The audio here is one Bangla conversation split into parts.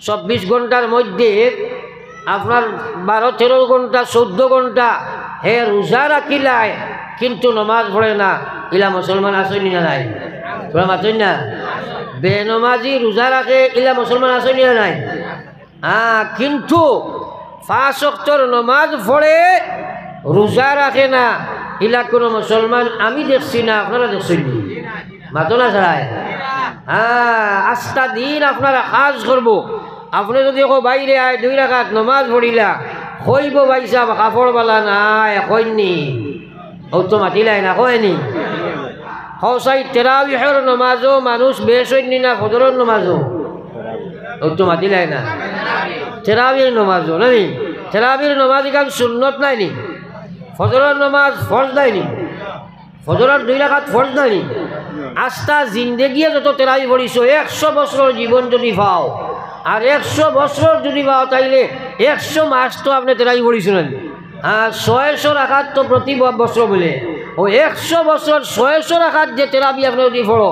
চব্বিশ ঘণ্টার মধ্যে আপনার বারো, তেরো ঘণ্টা চৌদ্দ ঘণ্টা হে রোজা রাখিলায় কিন্তু নমাজ পড়ে না। ইলা মুসলমান আসেনি না নাই? তোরা না? বেনমাজি রোজা রাখে ইলা মুসলমান আসেনি না নাই? হ্যাঁ কিন্তু অক্টর নমাজ পড়ে রোজা রাখে না। ইলা কোনো মুসলমান আমি দেখছি না, আপনারা দেখছেন? মাতো না ছাড়ায় হ্যাঁ আস্তা দিন আপনারা কাজ করব। আপনি যদি কো বাইরে আয় দুই রাখাত নমাজ পড়িলা কইব ভাই সাহেব কাপড় বালা নাই কইনি ও তো মাতিলাই না কয়নি হসাই তেরাবিহর নমাজও মানুষ হইনি না ফজরের নমাজও ও তো মাতিলাই না। তেরাবির নমাজও নানি তেরাবির নমাজ ইখান সুন্নত নাই নি? ফজরের নমাজ ফরজ নাই নি ফজরের দুই রাখাত ফরজ নাই আস্থা জিন্দেগিয়ে যত তেরাবি পড়িছ, একশো বছর জীবন যদি পাও, আর একশো বছর যদি পাও তাইলে একশো মাস তো আপনি তেরাবি পড়িছিলেন হ্যাঁ ছয়শো রাখাত তো প্রতি বছর বলে। ও একশো বছর ছয়শো রাখাত যে তেরাবি আপনি যদি পড়ো,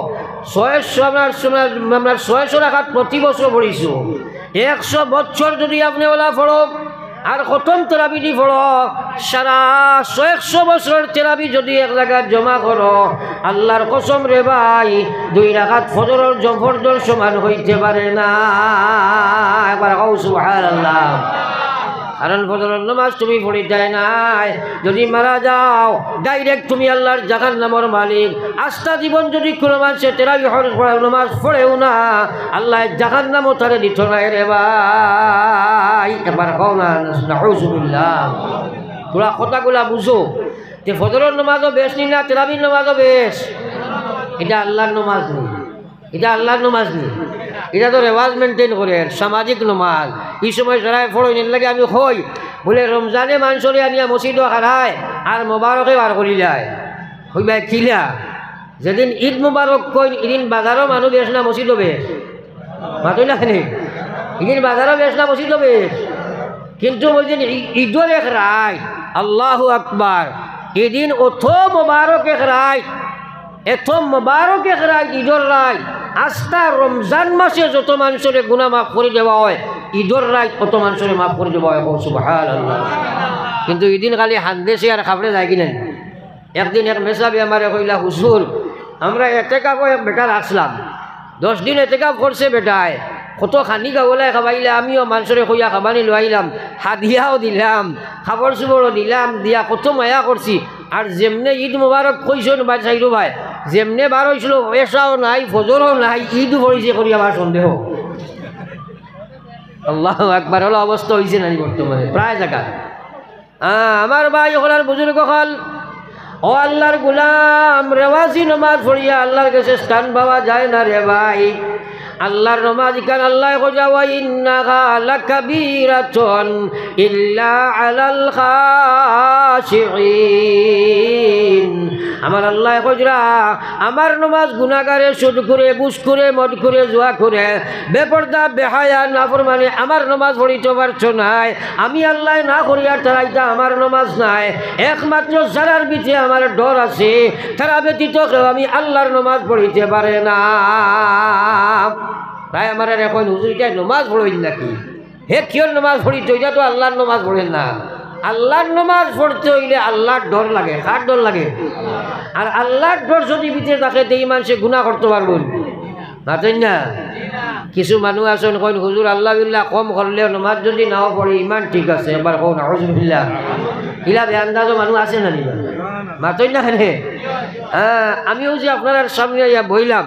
ছয়শো আপনার আপনার ছয়শো রাখাত প্রতি বছর পড়িছো। একশো বছর যদি আপনি ওলা পড়ো আর কতম তেরাবি দি পড়ো। সারা ছয়শো বছর তেরাবি যদি এক জায়গায় জমা করো, আল্লাহর কসম রে ভাই, দুই রাখাত ফজরের জফরদর সমান হইতে পারে না। একবার কৌ সুবহানাল্লাহ। কারণ ফজরের নামাজ তুমি পড়িতে নাই। যদি মারা যাও ডাইরেক্ট তুমি আল্লাহর জাগার নামর মালিক। আস্থা জীবন যদি কোনো মানুষে তেরাবি নামাজ পড়েও না, আল্লাহ জাগার নামও তারে দিত নাই রে ভাই। এবার কও না তোরা কথাগুলা বুঝো। যে ফজরের নামাজও বেশ নি না, তেরাবির নামাজও বেশ। এটা আল্লাহর নমাজ নেই। এটা আল্লাহর নমাজ নেই। এটা তো রেওয়াজ মেনটেন করে সামাজিক নমাজ এই সময় যারা ফড়ই নিন লাগে আমি হই। বলে রমজানে মানুষরে আনিয়া মসজিদ হারায় আর মোবারকে বার করি যায়। হইবা খিলা যেদিন ঈদ মুবারক কই এদিন বাজারও মানুষ বেশ না মসজিদও বেশ মাতই না খানি এদিন বাজারও বেশ না মসজিদও বেশ কিন্তু বলছেন ঈদর এক রায়। আল্লাহ আকবার। এদিন অথ মোবারক এক রায়। এত মোবারক এক রায় ঈদর রায় আস্থা রমজান মাসে যত মানুষের গুণা মাফ করে দেওয়া হয় ঈদর রায় তত মানুষের মাফ করে দেওয়া হয়। আল্লাহ কিন্তু এদিন খালি হান্দেশে আর খাবড়ে যায় কিনা। একদিন এক মেসাবি আমার কইলা হুসুর আমরা এতে কাপড় এক বেটার আসলাম দশ দিন এতে কাপ করছে বেটায় কত খানি গাবলাই খাবাইলে? আমিও মানুষরে কইয়া খাবানি লোয়াইলাম হাদিয়াও দিলাম খাবার চুবরও দিলাম দিয়া কত মায়া করছি আর যেমনে ঈদ মুবারক কইছেন ভাই চাইরো ভাই, যেমনে বার হয়েছিল এসাও নাই, ফজরও নাই, ঈদ পড়িছে করি আমার সন্দেহ। আল্লাহ একবার হলো অবস্থা হয়েছে নানি বর্তমানে, প্রায় জায়গা হ্যাঁ আমার ভাই হলার বুজুর্গ হল ও আল্লাহর গুলাম, রেওয়াজি নমাজ পড়িয়া আল্লাহর কাছে স্থান পাওয়া যায় না রে ভাই। আল্লাহর নমাজ কান আল্লাহ খোঁজা? ওয়া ইন্নাহা লাকাবীরাতুন ইল্লা আলাল খাশিঈন। আমার আল্লাহ খোঁজরা, আমার নমাজ গুনাগারে সুদ করে বুস করে, মদ করে, জোয়া করে, বেপর্দা, বেহায়া, নাফরমানে, আমার নমাজ পড়িতে পারছ নাই। আমি আল্লাহ না করিয়া তারাইতা আমার নমাজ নাই। একমাত্র যারার বিচে আমার ডর আছে, তারা ব্যতীত কেউ আমি আল্লাহর নমাজ পড়িতে পারে না। তাই আমার এখন হুজুরিটাই নমাজ পড়ইল নাকি? হে কিয় নমাজ পড়িত? এটা তো আল্লাহর নমাজ পড়েন না। আল্লাহর নমাজ পড়তে হইলে আল্লাহর ডর লাগে। কার ডর লাগে? আর আল্লাহর ডর যদি ভিতরে থাকে, তো মানুষে গুণা করতে পারব। মাতেন না? কিছু মানুষ আছেন কইন, হুজুর, আল্লাহ বিল্লাহ কম করলেও নমাজ যদি নাও পড়ে, ইমান ঠিক আছে। এবার কৌ না হজুবিল্লাহ ইলা বেআন্দাজও মানুষ আছে না নিবা মাতেন না হ্যাঁ আমিও যে আপনার সামনে ইয়া বইলাম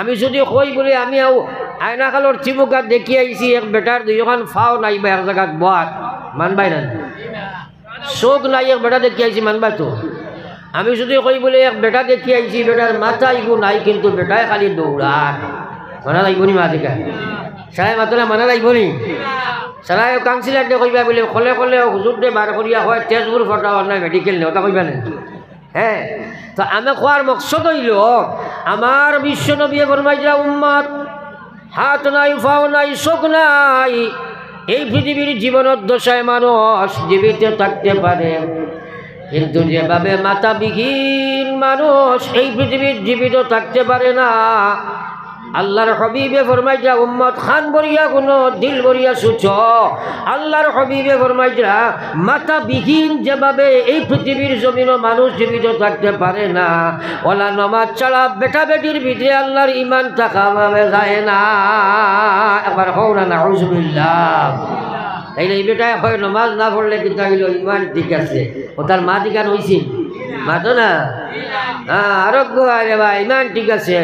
আমি যদি কই বলে, আমি আও আয়নাখালোর চিমুকাত দেখি আইছি এক বেটার দুইখান ফাও নাই বা এক জায়গাত বাত মানবাই না চোখ নাই, এক বেটা দেখি আইছি মানবা তো। আমি যদি কই বলে, এক বেটা দেখি আইছি বেটার মাথা ইগু নাই, কিন্তু বেটায় খালি দৌড়ান মানা লাগব নি মা থেকে সারাই মাতলে মানা লাগব নি? সারাই কাউন্সিলারতে কইবা বলে কলে কলে হুজুর দে বার করিয়া হয় তেজপুর ফটা নাই মেডিকেল নেই ওটা কইবা না? হ্যাঁ তো আমি কোয়ার মকসদ হইল, আমার বিশ্ব নবী ফরমাই যা উম্মার হাত নাই ফাও নাই চোখ নাই, এই পৃথিবীর জীবনের দশায় মানুষ জীবিত থাকতে পারে। কিন্তু যেভাবে মাথা বিহীন মানুষ এই পৃথিবীর জীবিত থাকতে পারে না আল্লাহর হবিবে ফরমাইজা উম্মত খান বরিয়া কোনো দিল বরিয়া সুচ। আল্লাহর হবিবে ফরমাইজা মাথা বিহীন যেভাবে এই পৃথিবীর জমিনও মানুষ জীবিত থাকতে পারে না। ওলা নমাজ ছাড়া বেটা বেটির ভিতরে আল্লাহর ইমান থাকা ভাবে যায় না। একবার হও না না নাউজুবিল্লাহ। তাইলে এই বেটায় হয়, নমাজ না পড়লে কিন্তু ইমান ঠিক আছে। ও তার মা দিকান হইছিল মাতো না? হ্যাঁ আরোগ্য আরে ভাই, ইমান ঠিক আছে।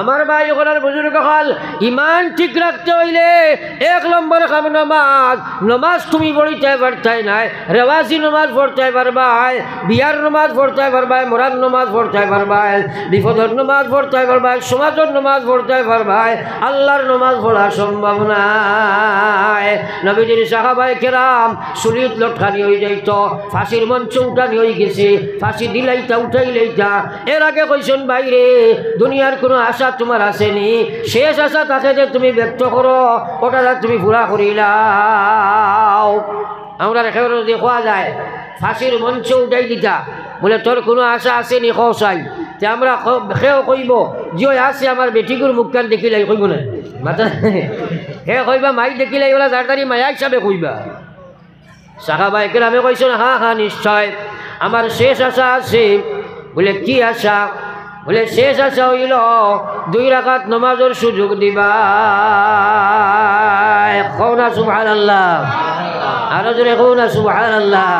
আমার ভাই হল, ইমান ঠিক রাখতে হইলে এক নমাজ। নমাজ তুমি পড়িতে পারতাই নাই, রেওয়াজি নমাজ পড়তে পারবাই, বিয়ার নমাজ পড়তে পারবাই মোরান নমাজ পড়তে পারবাই, বিপদর নমাজ পড়তে পারবাই, সমাজের নমাজ পড়তে পারবাই, আল্লাহর নমাজ সাহাবাই কেরাম হয়ে যাইত, ফাঁসির মঞ্চ উঠানি হয়ে গেছে, ফাঁসি দিলাইতা উঠাইলাইতা এর আগে কইছেন বাইরে দুনিয়ার কোনো আশা তোমার আসেনি। শেষ আশা থাকে যে তুমি ব্যক্ত করো ওটা যা তুমি পুরা করিলাও আমরা একেবারে দেখা যায়, ফাঁসির মঞ্চ উঠাই দিতা। বলে, তোর কোনো আশা আসেনি কৌশাই তে আমরা সেও কইব, জিও আছে আমার বেটিগুর মুখখান দেখিলে কইব না? মাতা, হে কইবা, মাই দেখিলাই ওলা তাড়াতাড়ি মায়া হিসাবে কইবা। সাহাবা আমি কইছেন, হা হা, নিশ্চয়। আমার শেষ আশা আছে বলে, কি আশা? বলে, শেষ আশা হইল দুই রাখাত নমাজের সুযোগ দিবা। কৌনা সুবহান আল্লাহ আরও জোরে কৌনা সুবহান আল্লাহ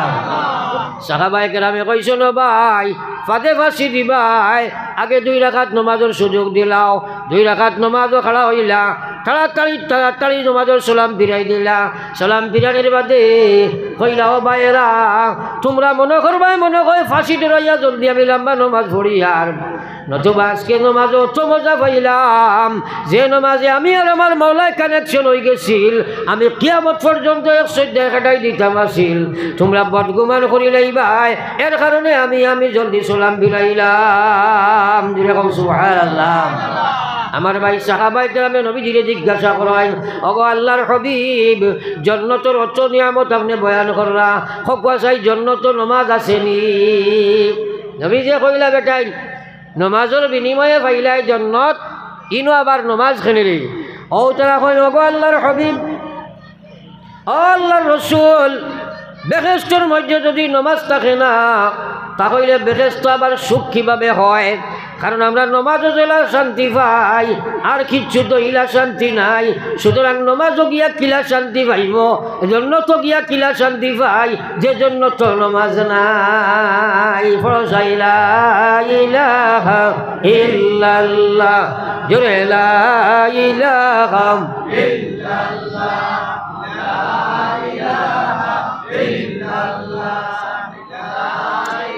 সাহাবাই কেরামে কইছেন ভাই, ফাঁদে ফাঁসি দিবাই। আগে দুই রাখাত নমাজের সুযোগ দিলাও। দুই রাখাত নমাজও খাড়া হইলা। তাড়াতাড়ি তাড়াতাড়ি নমাজের সালাম ফিরাই দিলা। সালাম ফিরানির বাদে কইলা ও ভাইয়েরা তোমরা মনে করবাই মনে কয় ফাঁসি ডরাইয়া জলদি আমি লম্বা নমাজ পড়ি আর নতুবা আজকে নমাজ অত মজা পাইলাম, যে নমাজে আমি আর আমার মৌলায় কানেকশন হয়ে গেছিল, আমি কিয়ামত পর্যন্ত একশো দেখাটাই দিতাম আসিল। তোমরা বদগুমান করিলাই ভাই, এর কারণে আমি আমি জলদি সালাম ফিরাইলাম যেরকম সুবহানাল্লাহ। আমার ভাই সাহাবাই গ্রামে নবীজিরে জিজ্ঞাসা করাই অগ আল্লাহর হবিব, জন্নতর অত নিয়ামত আপনি বয়ান করা। হকুয়া চাই জন্নত নমাজ আসেনি। নবীজে কইলা বেটাই, নমাজের বিনিময়ে পাইলাই জন্নত, ইনো আবার নমাজ খেলিলি ও তারা কই অগ আল্লাহর হবিব আল্লাহর রসুল বেহেস্তর মধ্যে যদি নমাজ থাকে না, তাহলে বেহেস্ত আবার সুখ কীভাবে হয়? কারণ আমরা নমাজও জেলা শান্তি পাই, আর কিচ্ছু তো ইলা শান্তি নাই। সুতরাং নমাজও গিয়া কিলা শান্তি পাইব জন্য তো গিয়া কিলা শান্তি পাই যে জন্য তো নমাজ নাই। ফরসাইলা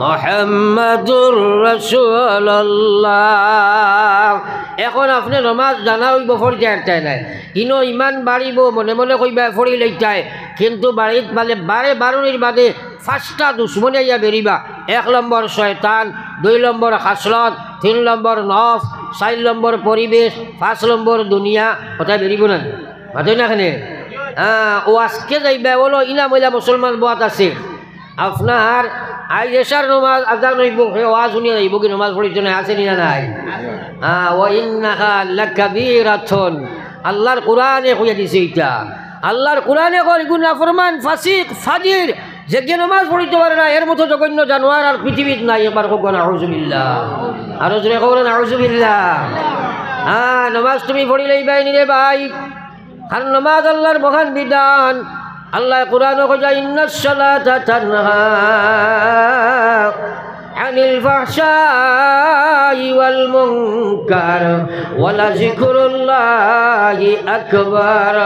মোহাম্মদুর রসুল্লাহ এখন আপনি নমাজ জানা হইব ফরিতে একটাই নাই। ইনো ইমান বাড়িব, মনে মনে কইবা, ফরি লইতায় কিন্তু বাড়িত মানে বারে বারুনির বাদে ফার্স্টটা দুশ্মনে ইয়া বেরিবা। এক নম্বর শয়তান, দুই নম্বর হাসলত তিন নম্বর নফ চার নম্বর পরিবেশ, পাঁচ নম্বর দুনিয়া। কথা বেরিব না? মাতই না খানে হ্যাঁ ও আজকে যাইবা বলো ইনা মহিলা মুসলমান বাত আছে। আপনার আই এসার নমাজ আজান হইব, হে ওয়াজ শুনিয়া যাইব কি নমাজ পড়িছ না আছে না নাই? হ্যাঁ ও ইন্নাহা লাকাবীরাতুন। আল্লাহর কোরআনে কইয়া দিছে এটা আল্লাহর কোরআনে কয় গুনা ফরমান ফাসিক, ফাজির, যে কে নমাজ পড়িতে পারে না, এর মতো জঘন্য জানোয়ার আর পৃথিবীত নাই, এবার কোক নাউজুবিল্লাহ। আরও জোরে কোক নাউজুবিল্লাহ। হ্যাঁ নমাজ তুমি পড়িলেই বাই নিরে ভাই আর নমাজ আল্লাহর মহান বিধান। আল্লাহ কোরআন কজা ইন্নাস সালাতা তানহা আনিল ফাহশাই ওয়াল মুনকার ওয়া লাযিকুরুল্লাহি আকবার।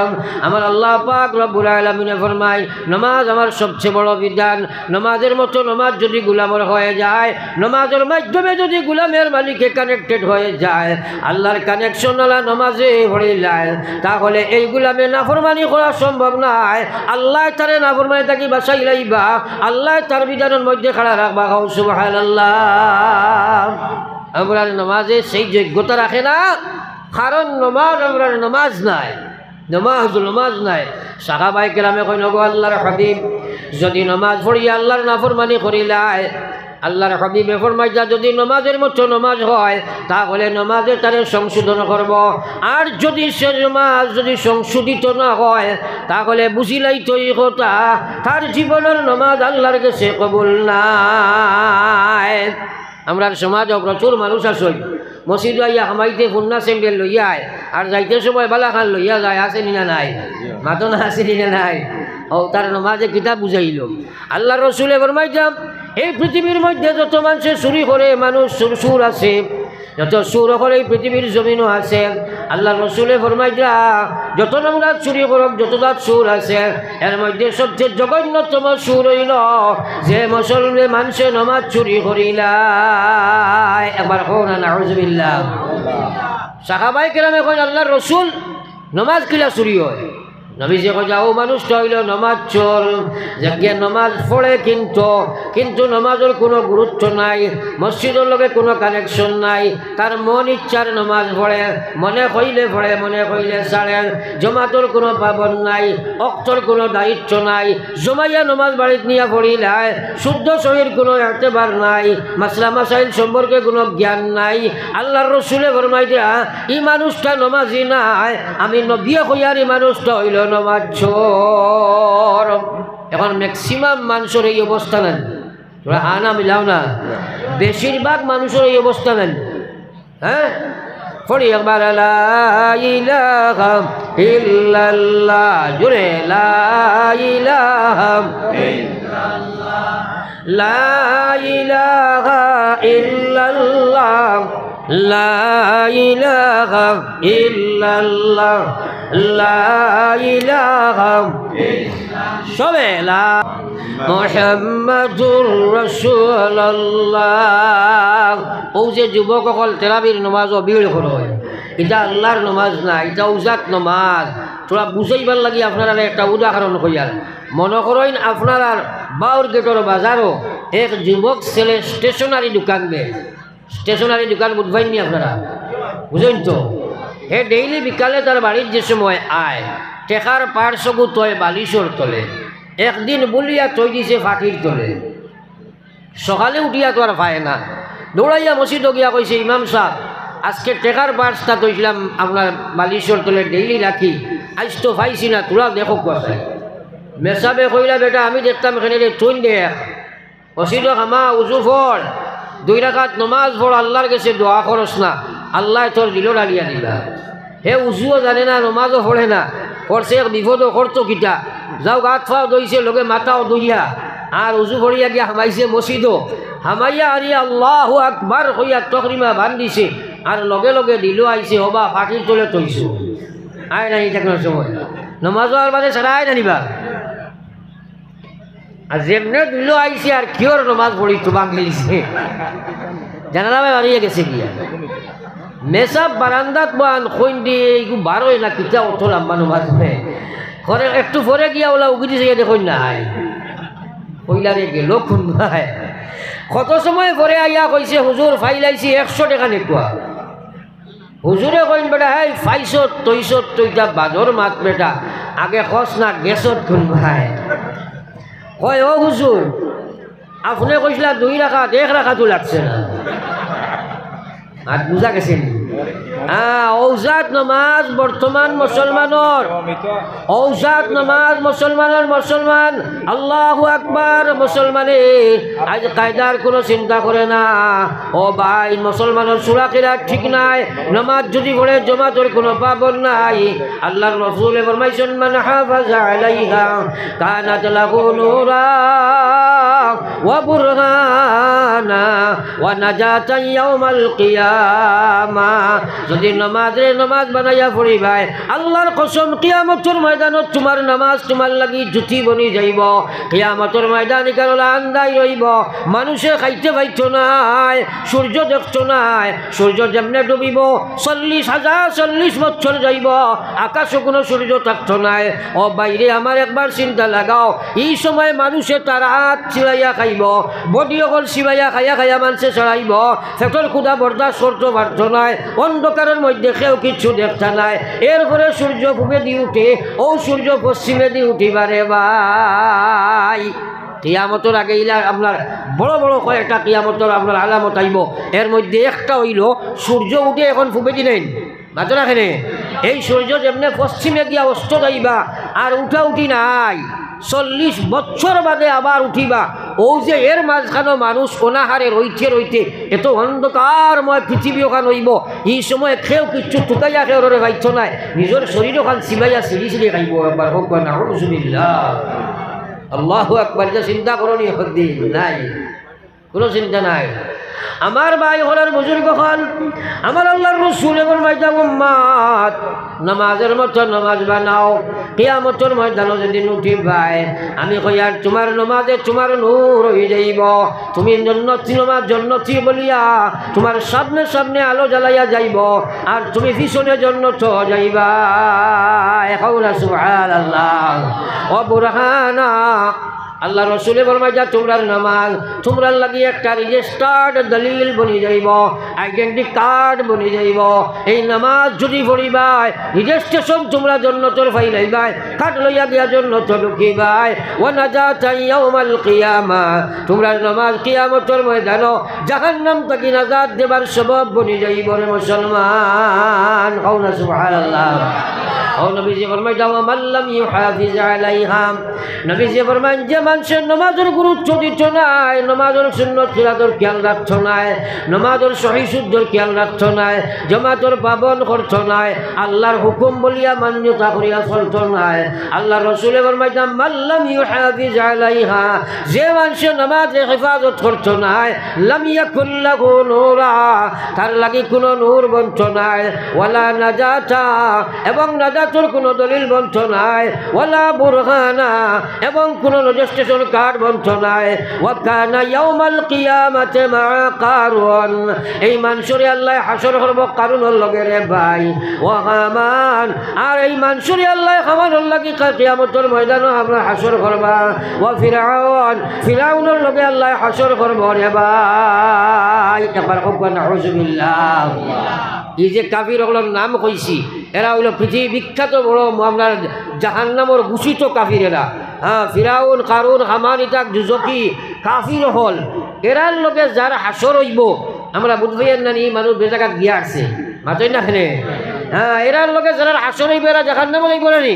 আমার আল্লাহ পাক রব্বুল আলামিন ফরমায়, নামাজ আমার সবচেয়ে বড় বিধান। নামাজের মতো নামাজ যদি গোলামের হয়ে যায়, নামাজের মাধ্যমে যদি গোলামের মালিকে কানেক্টেড হয়ে যায়, আল্লাহর কানেকশন আলা নামাজে হয়ে যায় তাহলে এই গোলামে নাফরমানি করা সম্ভব নাই আল্লাহ তারে নাফরমানি তাকে বাসাই লাইবা। আল্লাহ তার বিধানের মধ্যে খাড়া রাখবা। সুবহানাল্লাহ। সুবহানাল্লাহ আমরা নমাজে সেই যোগ্যতা রাখে না, কারণ নমাজ আমরা নমাজ নাই, নমাজ নমাজ নাই। সাহাবাই কেরামে কই নগো আল্লাহর হাবিব, যদি নমাজ পড়িয়া আল্লাহর নাফরমানি করিলাই আল্লাহর হাবিবে ফরমাইয়া যদি নমাজের মতো নমাজ হয়, তাহলে নমাজে তারে সংশোধন করব। আর যদি সে নমাজ যদি সংশোধিত না হয়, তাহলে বুঝিলাই তো এই কথা, তার জীবনের নমাজ আল্লাহর কাছে কবুল নাই। আমরা সমাজ প্রচুর মানুষ আসই মসজিদ আইয়া হামাইতে ফুন্না সেম্বেল লইয়া আয়, আর যাইতে সময় বালা খান লইয়া যায় আছে না নাই? মাতো না আছে না নাই? ও তার নমাজে কিতাব বুঝাইল। আল্লাহ রসুলে ফরমাইতাম এই পৃথিবীর মধ্যে যত মানুষে চুরি করে, মানুষ সুর- আছে, যত সুর করে এই পৃথিবীর জমিনও আছে আল্লাহ রসুলে ফরমাইতা যত নোংরা চুরি করক, যত তার সুর আছে, এর মধ্যে সবচেয়ে জঘন্যতম সুর হইল যে মুসলমে মানুষে নমাজ চুরি করিলাই একবার হোক না নাহজবিল্লাহ সাহাবাই কেরামে কয় আল্লাহ রসুল নমাজ কিলা চুরি হয়? নবী যে কয় ও মানুষটা হইল নমাজ চোর যে নমাজ পড়ে কিন্তু কিন্তু নমাজের কোনো গুরুত্ব নাই, মসজিদের লগে কোনো কানেকশন নাই, তার মন ইচ্ছার নমাজ পড়ে, মনে কইলে পড়ে, মনে কইলে ছাড়ে, জমাতর কোনো পাবন নাই, অক্তর কোনো দায়িত্ব নাই, জমাইয়া নমাজ বাড়িত নিয়ে পড়িলায়, শুদ্ধ শরীর কোনো এতেবার নাই, মাসলা মাসাইল সম্পর্কে কোনো জ্ঞান নাই, আল্লাহর রসুলে ফরমাই দিয়া এই মানুষটা নমাজি নাই, আমি নবিয়া হইয়ার এই মানুষটা হইল নমাজ চোর এখন ম্যাক্সিমাম মানুষের এই অবস্থা নেন। তোরা আনা মিলাও না। বেশিরভাগ মানুষের এই অবস্থা নেন। হ্যাঁ? পড়ি একবার ইল্লাল্লাহ। জুড়ে লা ইলাহা লা ইল্লাল্লাহ লা ইলাহা ইল্লাল্লাহ, লা ইলাহা সবে মোহাম্মদুর রসুল্লাহ ও যে যুবকসকল তেরাবির নমাজ অবিড় হয় এটা আল্লাহর নমাজ না, এটা উজাত নমাজ। তোরা বুঝাইবার লাগি আপনারা একটা উদাহরণ কইয়ার মনে করেন আপনার বাউর গেটর বাজারও এক যুবক ছেলে স্টেশনারি দোকান দেয়। স্টেশনারি দোকান বুঝবেন নি আপনারা? বুঝেন তো? হে ডেইলি বিকালে তার বাড়ির যে সময় আয়, টেকার পার সবু তয় বালিশর তলে। একদিন বলিয়া তৈ দিছে ফাটির তলে। সকালে উঠিয়া তো আর পায় না। দৌড়াইয়া মসজিদ গিয়া কইছে, ইমাম সাহ আজকে টেকার বার্সটা তৈছিলাম আপনার বালিশর তলে ডেইলি রাখি আজ তো পাইছি না, তোরা দেখো কোথায়। মেসাবে কইলা, বেটা, আমি দেখতাম এখানে তুই দেখ। মসজিদ হামা উজু ফল দুই রাখাত নমাজ পড়, আল্লাহর কাছে দোয়া করস না। আল্লাহ তোর দিল লাগিয়া দিলা হে উজুও জানে না, নমাজও পড়ে না। এক বিপদও করতো কিতা যাও গাত ফাও দইছে লগে মাথাও দইয়া আর উজু ভরিয়া গিয়া হামাইছে মসজিদও। হামাইয়া আরি আল্লাহ আকবার হইয়া তকরিমা বান্ধিছে। আর লগে লগে দিল আইছে হবা ফাটির তলে তৈছো আয় নাই থাকার সময়। নমাজও আর বাদে সারাই জানিবা আর যেমনে দিল আইছে আর কিয়র নমাজ পড়ি তো বাংলিছে জানালামে বাড়িয়ে গেছে গিয়া মেসাব বারান্দাত বান খৈন দিয়ে এইগু বারোই না কিতা অত লম্বা নমাজ নে ঘরে একটু পরে গিয়া ওলা উগি দিছে দেখুন না হাই কইলারে গেল খুন ভাই কত সময় পরে আইয়া কইছে হুজুর ফাইলাইছি একশো টাকা নেকুয়া হুজুরে কইন, বেটা, হেই ফাইছত তৈছত তৈটা বাজর মাত বেটা, আগে খস না গেছত খুন ভাই কয় ও হুজুর আপনি কইসলা দুই রাখা এক রাখাতো লাগছে না আর বুঝা গেছে নি? হ্যাঁ ঔজাত নমাজ বর্তমান মুসলমানের। ঔজাত নমাজ মুসলমানের মুসলমান। আল্লাহ আকবার মুসলমানে। আজ কায়দার কোনো চিন্তা করে না। ও ভাই, মুসলমানের সুরাকিরা ঠিক নাই। নমাজ যদি পড়ে, জমাতের কোনো পাবন নাই। আল্লাহর রসুলে ফরমাইছেন, মান হাফাজা আলাইহা কানাত লাহু নূরা ওয়া বুরহানা ওয়া নাজাতান ইয়াউমাল কিয়ামা। যদি নমাজে নমাজ বানাইয়া পড়ি ভাই আল্লাহর কসম কিয়ামতের ময়দানত তোমার নামাজ তোমার লাগি জুতি বনি যাইব। কিয়ামতের ময়দান কারলা আন্দাই রইব। মানুষে খাইতে পাইত নাই, সূর্য দেখতো নাই, সূর্য যেমনে ডুবিব, চল্লিশ হাজার চল্লিশ বছর যাইব, আকাশে কোনো সূর্য থাকতো নাই। ও বাইরে আমার একবার চিন্তা লাগাও, এই সময় মানুষে তার হাত চিবাইয়া খাইব, বডি অকল চিবাইয়া খাইয়া খাইয়া মানুষে চড়াইব ফেটর ক্ষুদা বরদাস্ত করতে পারত নাই। অন্ধকারের মধ্যে কেউ কিছু দেখতে নাই। এরপরে সূর্য পূবে দিয়ে উঠে, ও সূর্য পশ্চিমে দিয়ে উঠিবারে ভাই। কিয়ামতর আগে ইলা আপনার বড় বড় কয়েকটা কিয়ামতর আপনার আলামত আইব। এর মধ্যে একটা হইল, সূর্য উঠে এখন ফুবে দিলেন। মাত্র রাখেনে এই সূর্য যেমনি পশ্চিমে গিয়া অস্ত যাইবা, আর উঠা উঠি নাই, চল্লিশ বছর বাদে আবার উঠিবা। ও যে এর মাঝখানো মানুষ অনাহারে রইতে রইতে এত অন্ধকারময় পৃথিবী ওখান হইব। এই সময় খেও কিচ্ছু টুকাইয়া খেয়ে ওরে গাইছ নাই। নিজের শরীর ওখান সিবাইয়া সিঁড়ি সিঁড়ি খাইব একবার, হোক না আল্লাহ একবার যে চিন্তা দিন নাই। কোনো চিন্তা নাই। আমার ভাই হলার বুজুর্গ হন আমার আল্লাহর রসুল এবং মাইতা উম্মাদ। নামাজের মতো নামাজ বানাও, কিয়ামতর ময়দানো যদি উঠি ভাই আমি কই আর তোমার নমাজে তোমার নূর হয়ে যাইব। তুমি জন্নতি নমাজ জন্নতি বলিয়া তোমার সামনে সামনে আলো জ্বালাইয়া যাইব, আর তুমি পিছনে জন্নত যাইবা। এখন সুহাল আল্লাহ ও বুরহানা আল্লাহ রসুলে বলবা যা তোমরার নামাজ, তোমরার লাগি একটা রেজিস্টার্ড দলিল বনি যাইব আইডেন্টি কার্ড বনি যাইব। এই নামাজ যদি পড়িবাই রেজিস্ট্রেশন তোমরা জন্য তোর ফাই লাইবাই কাঠ লইয়া গিয়া জন্য তো ঢুকিবাই ও না যা চাইয়াউমাল কিয়ামা তোমরা নামাজ কিয়ামতর ময়দান জাহান্নাম তাকি নাজাদ দেবার সবব বনি যাইব রে মুসলমান। হও না সুবহানাল্লাহ। ও নবীজি ফরমাই দাও মাল্লাম ইউহাফিজ আলাইহা। নবীজি ফরমান যে মানুষের নমাজের গুরুত্ব দিত নাই নমাজের সুন্নত খিলাদর খেয়াল রাখত নাই, নমাজের সহি শুদ্ধর খেয়াল রাখত নাই, জমাতর পাবন করত নাই, আল্লাহর হুকুম বলিয়া মান্যতা করিয়া চলত নাই আল্লাহ রসুলে ফরমাই দাম মাল্লাম ইউহাফিজ আলাইহা যে মানুষের নমাজে হেফাজত করত নাই, লাম ইয়াকুল্লাহু নূরা, তার লাগি কোনো নূর বঞ্চ নাই, ওয়ালা নাজাতা, এবং নাজাতুর কোনো দলিল বঞ্চ নাই, ওয়ালা বুরহানা, এবং কোনো রেজিস্ট্রেশন বন্ধ নাই ওয়াকানা ইয়াউমাল কিয়ামাতে মা কারুন। এই মানুষরে আল্লাহ হাসর করব কারুনের লগে রে ভাই। ও হামান, আর এই মানুষরে আল্লাহ হামানের লাগি কিয়ামতের ময়দানে আমরা হাসর করবা ও ফিরাউন, ফিরাউনের লগে আল্লাহ হাসর করব রে ভাই। একবার হোক না এই যে কাবির ওগুলোর নাম কইছি, এরা হইল পৃথিবী বিখ্যাত বড় আপনার জাহান্নামর ঘোষিত কাফির এরা হ্যাঁ ফিরাউন, কারুন, হামান ইতাক জুজকি কাফির হল। এরার লোকে যার হাসর হইব, আমরা বুঝবাইয়ের নানি মানুষ বেজাগাত গিয়া আসছে। মাতই না খেলে হ্যাঁ এরার লোকে যারা হাসর হইব, এরা জাহান্নাম হইব নানি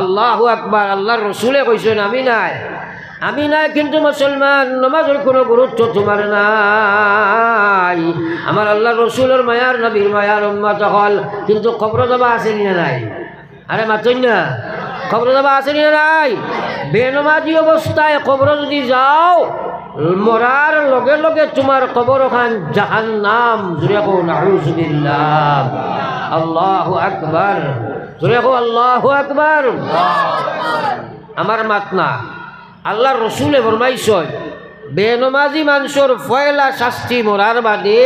আল্লাহ আকবার, আল্লাহর রসুলে কইছেন আমি নাই। আমি নাই, কিন্তু মুসলমান, নমাজের কোনো গুরুত্ব তোমার নাই। আমার আল্লাহ রসুলের মায়ার, নবীর মায়ার উম্মত হল, কিন্তু খবর দাবা আছে না নাই? আরে মাতই না? খবর দাবা আছে না নাই বেনমাজি অবস্থায় খবর যদি যাও, মরার লগে লগে তোমার কবর খান জাহান নাম জুড়ে কো নাহুজুবিল্লাহ আল্লাহ আকবার। জুড়ে কো আল্লাহ আকবার। আমার মাত না আল্লাহ রসুলে ফরমাইছয় বেনমাজি মানুষের ফয়লা শাস্তি মরার বাদে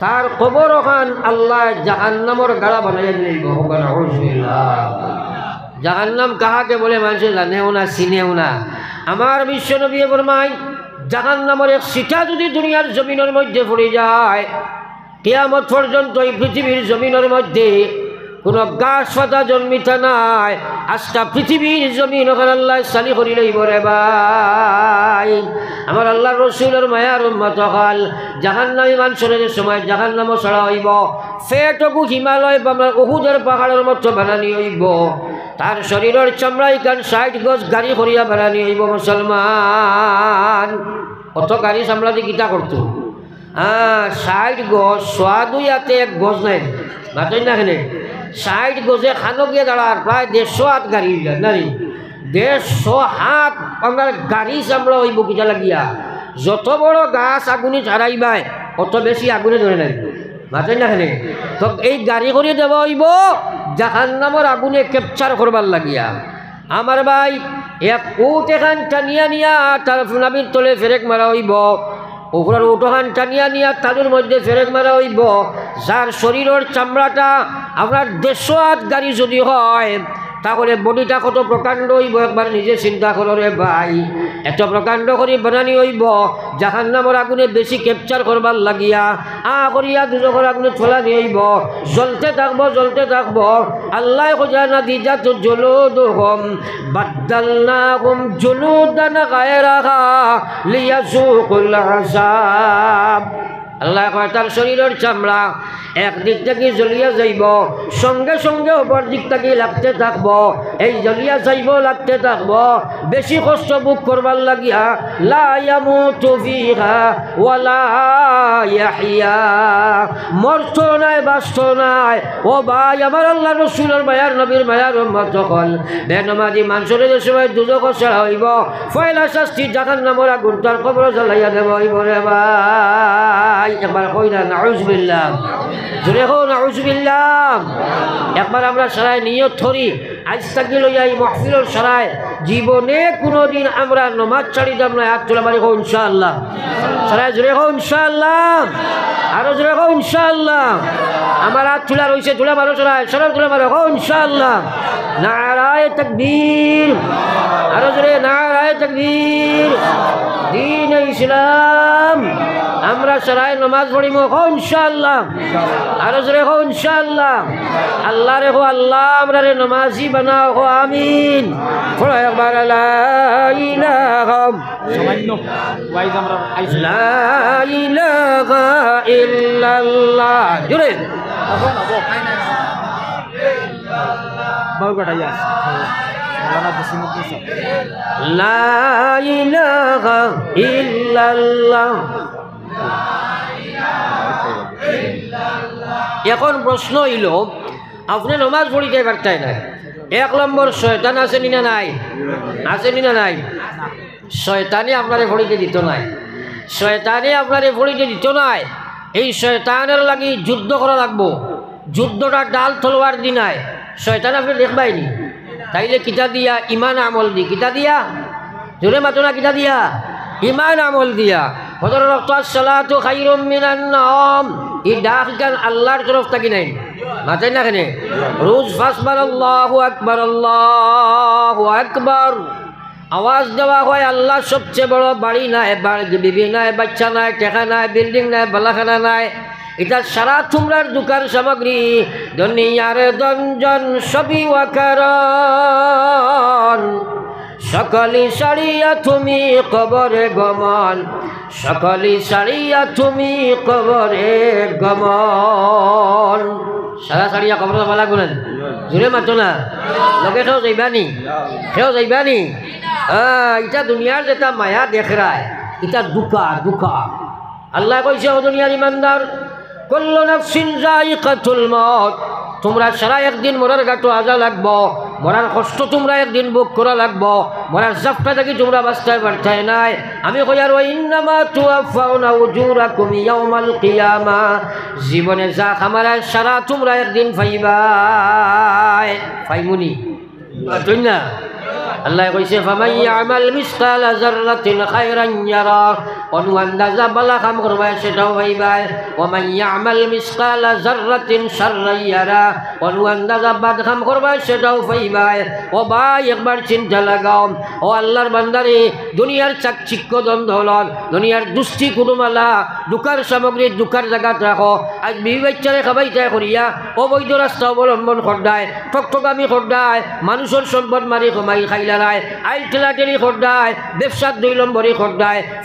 তার কবর খান আল্লাহ জাহান্নামর গাড়া বানাই দিল জাহান্নাম কাহাকে বলে মানুষের জানেও না, চিনেও না। আমার বিশ্ব নবী ফরমাই জাহান্নামের এক সিটা যদি দুনিয়ার জমিনের মধ্যে পড়ে যায়, কেয়ামত পর্যন্ত এই পৃথিবীর জমিনের মধ্যে কোনো গাছ পাতা জন্মিতা নাই। আজকা পৃথিবীর জমিন ওখানে আল্লাহ সালি করি লইব রে ভাই। আমার আল্লাহ রসুলের মায়ার উম্মত হল। জাহান নামী মানুষের সময় জাহান নামও ছড়া হইব। ফেটকু হিমালয় আমরা উহুদের পাহাড়ের মতো বানানি হইব। তার শরীরের চামড়াই কান ষাট গজ, গাড়ি করিয়া বানানি হইব মুসলমান। অত গাড়ি চামড়া দিয়ে গীতা করতো? হ্যাঁ ষাট গজ, সোয়া দুই হাতে এক গজ নাই। মাতই না ষাট গজে খানো গিয়ে দাঁড়ার প্রায় দেড়শো হাত গাড়ি, নারী। দেড়শো হাত আপনার গাড়ি চামড়া হইব কিটা লাগিয়া। যত বড় গাছ আগুনি ছাড়াইবাই অত বেশি আগুনে ধরে নাই। মাতেন না খেলে তো এই গাড়ি করে দেওয়া হইব জাহান নামর আগুনে ক্যাপচার করবার লাগিয়া। আমার ভাই, এক উট এখান টানিয়া নিয়া তার নাবির তলে ফেরেক মারা হইব। উপরের উঠোহান টানিয়া নিয়া তালুর মধ্যে ফেরেক মারা হইব। যার শরীরের চামড়াটা আপনার দেড়শো গাড়ি যদি হয় তাহলে বডিটা কত প্রকাণ্ড হইব, একবার নিজে চিন্তা করো রে ভাই। এত প্রকাণ্ড করে বানানি হইব জাহান নামর আগুনে বেশি ক্যাপচার করবার লাগিয়া। আ করিয়া দুজকর আগুনে ছোলা হইব। জ্বলতে থাকব জ্বলতে থাকব। আল্লাহ খোঁজা না দিজা তো জ্বলো দোহম বাদ্দাল না হুম। জুলু দানা গায়ে রাখা লিয়া আসাব আল্লাহ কয়, তার শরীরের চামড়া একদিক থেকে জ্বলিয়ে যাইব, সঙ্গে সঙ্গে অপর দিক থেকে লাগতে থাকব। এই জ্বলিয়া যাইব লাগতে থাকব। বেশি কষ্ট বুক করবার লাগিয়া লায়ামু তুফিহা ওয়ালা ইয়াহিয়া। মর্ত নাই বাস্ত নাই। ও ভাই, আমার আল্লাহ রসুলের মায়ার, নবীর মায়ার উম্মত হল বেনমাজি মানুষের যে সময় দুজক ছাড়া হইব, ফয়লা শাস্তি জাহান নামর আগুন তার কবর জ্বালাইয়া দেব হইব রে ভাই। একবার কই না নাউজবিল্লাহ জোরে হো নাউজবিল্লাহ একবার আমরা সারায় নিয়ত ধরি। আজ থাকি লইয়া এই মহফিলর সারায় জীবনে কোনোদিন আমরা নমাজ ছাড়িতাম না, হাত তোলা মারি হো ইনশাআল্লাহ। সারায় জোরে হো ইনশাআল্লাহ। আরও জোরে হো ইনশাআল্লাহ। আমার হাত তোলা রয়েছে তোলা মারো সারায় সারা তোলা মারো হো ইনশাআল্লাহ। নারায় তকবীর। আরও জোরে, নারায় তকবীর। দিন ইসলাম। আমরা সারাই নমাজ পড়িব হো ইনশাআল্লাহ। আরও জোরে হো ইনশাআল্লাহ। আল্লাহ রে হো আল্লাহ, আমরা রে নমাজি বানাও হো আমিন। একবার লা ইলাহা সামান্য ওয়াইজ আমরা আইসি। লা ইলাহা ইল্লাল্লাহ। জোরে। জসিমুদ্দিন লা ইলাহা ইল্লাল্লাহ। এখন প্রশ্ন হইল আপনি নমাজ পড়িতে পারতাই নাই এক নম্বর, শয়তান আছে না নাই? আছে না নাই? শয়তানি আপনারে পড়িতে দিত নাই। শয়তানি আপনারে পড়িতে দিত নাই। এই শয়তানের লাগি যুদ্ধ করা লাগবো। যুদ্ধটা ডাল তলোয়ার দিনায় শয়তান আপনি দেখবাইনি? তাইলে কিতা দিয়া? ইমান আমল দি। কিতা দিয়া? জোরে মাতো না, কিতা দিয়া? ইমান আমল দিয়া। হজর রক্ত সালাতু খাইরুম মিনান নাম। এই ডাক গান আল্লাহর তরফ থাকি নাই। মাথায় না কেনে? রোজ ফাসবার আল্লাহ আকবার আল্লাহ আকবার। আওয়াজ দেওয়া হয়, আল্লাহ সবচেয়ে বড় বাড়ি নাই বিবি নাই, বাচ্চা নাই, টেকা নাই, বিল্ডিং নাই, বালাখানা নাই। এটা সারা তোমরার দোকান সামগ্রী। দুনিয়ার দঞ্জন সবই ওয়াকারণ সকলি সারিয়া তুমি কবরে গমন, সকলি সারিয়া তুমি কবরে গমন। সারা সারিয়া কবরে বলা গুলেন জোরে মাতো না? লগে সেও যাইবানি সেও যাইবানি ইটা দুনিয়ার যেটা মায়া দেখরায় ইটা দুকা দুকা আল্লাহ কইছে ও দুনিয়ার ইমানদার কল্ল নাফসিন যায়িকাতুল মত তোমরা সারা একদিন মরার গাটো আজা লাগবো। মরার কষ্ট তোমরা একদিন বুক করা লাগবো। মরার জাফটা থাকি তোমরা বাঁচতে পারতাই নাই। আমি কই আর ইন্নামা জীবনে যা খামারায় সারা তোমরা একদিন ফাইবাই। ফাইমুনি। তুই না? আল্লাহ কইছে ফামাই ইয়ামাল মিসকালা যাররাতিন খায়রান ইয়ারা। কাম ও ভাই চিন্তা দুনিয়ার চাকচিক্য দন্দলন দুনিয়ার দুষ্টি কুটুমালা, দোকার সামগ্রী দোকার জায়গাত রাখো। আজ বিবি বাচ্চারে করিয়া, অবৈধ রাস্তা অবলম্বন করদায় ঠকঠকামি করদায় মানুষের সম্পদ মারি কমাই খাইলারায় আইল ঠেলাটেলি করদায় ব্যবসার দুই নম্বরই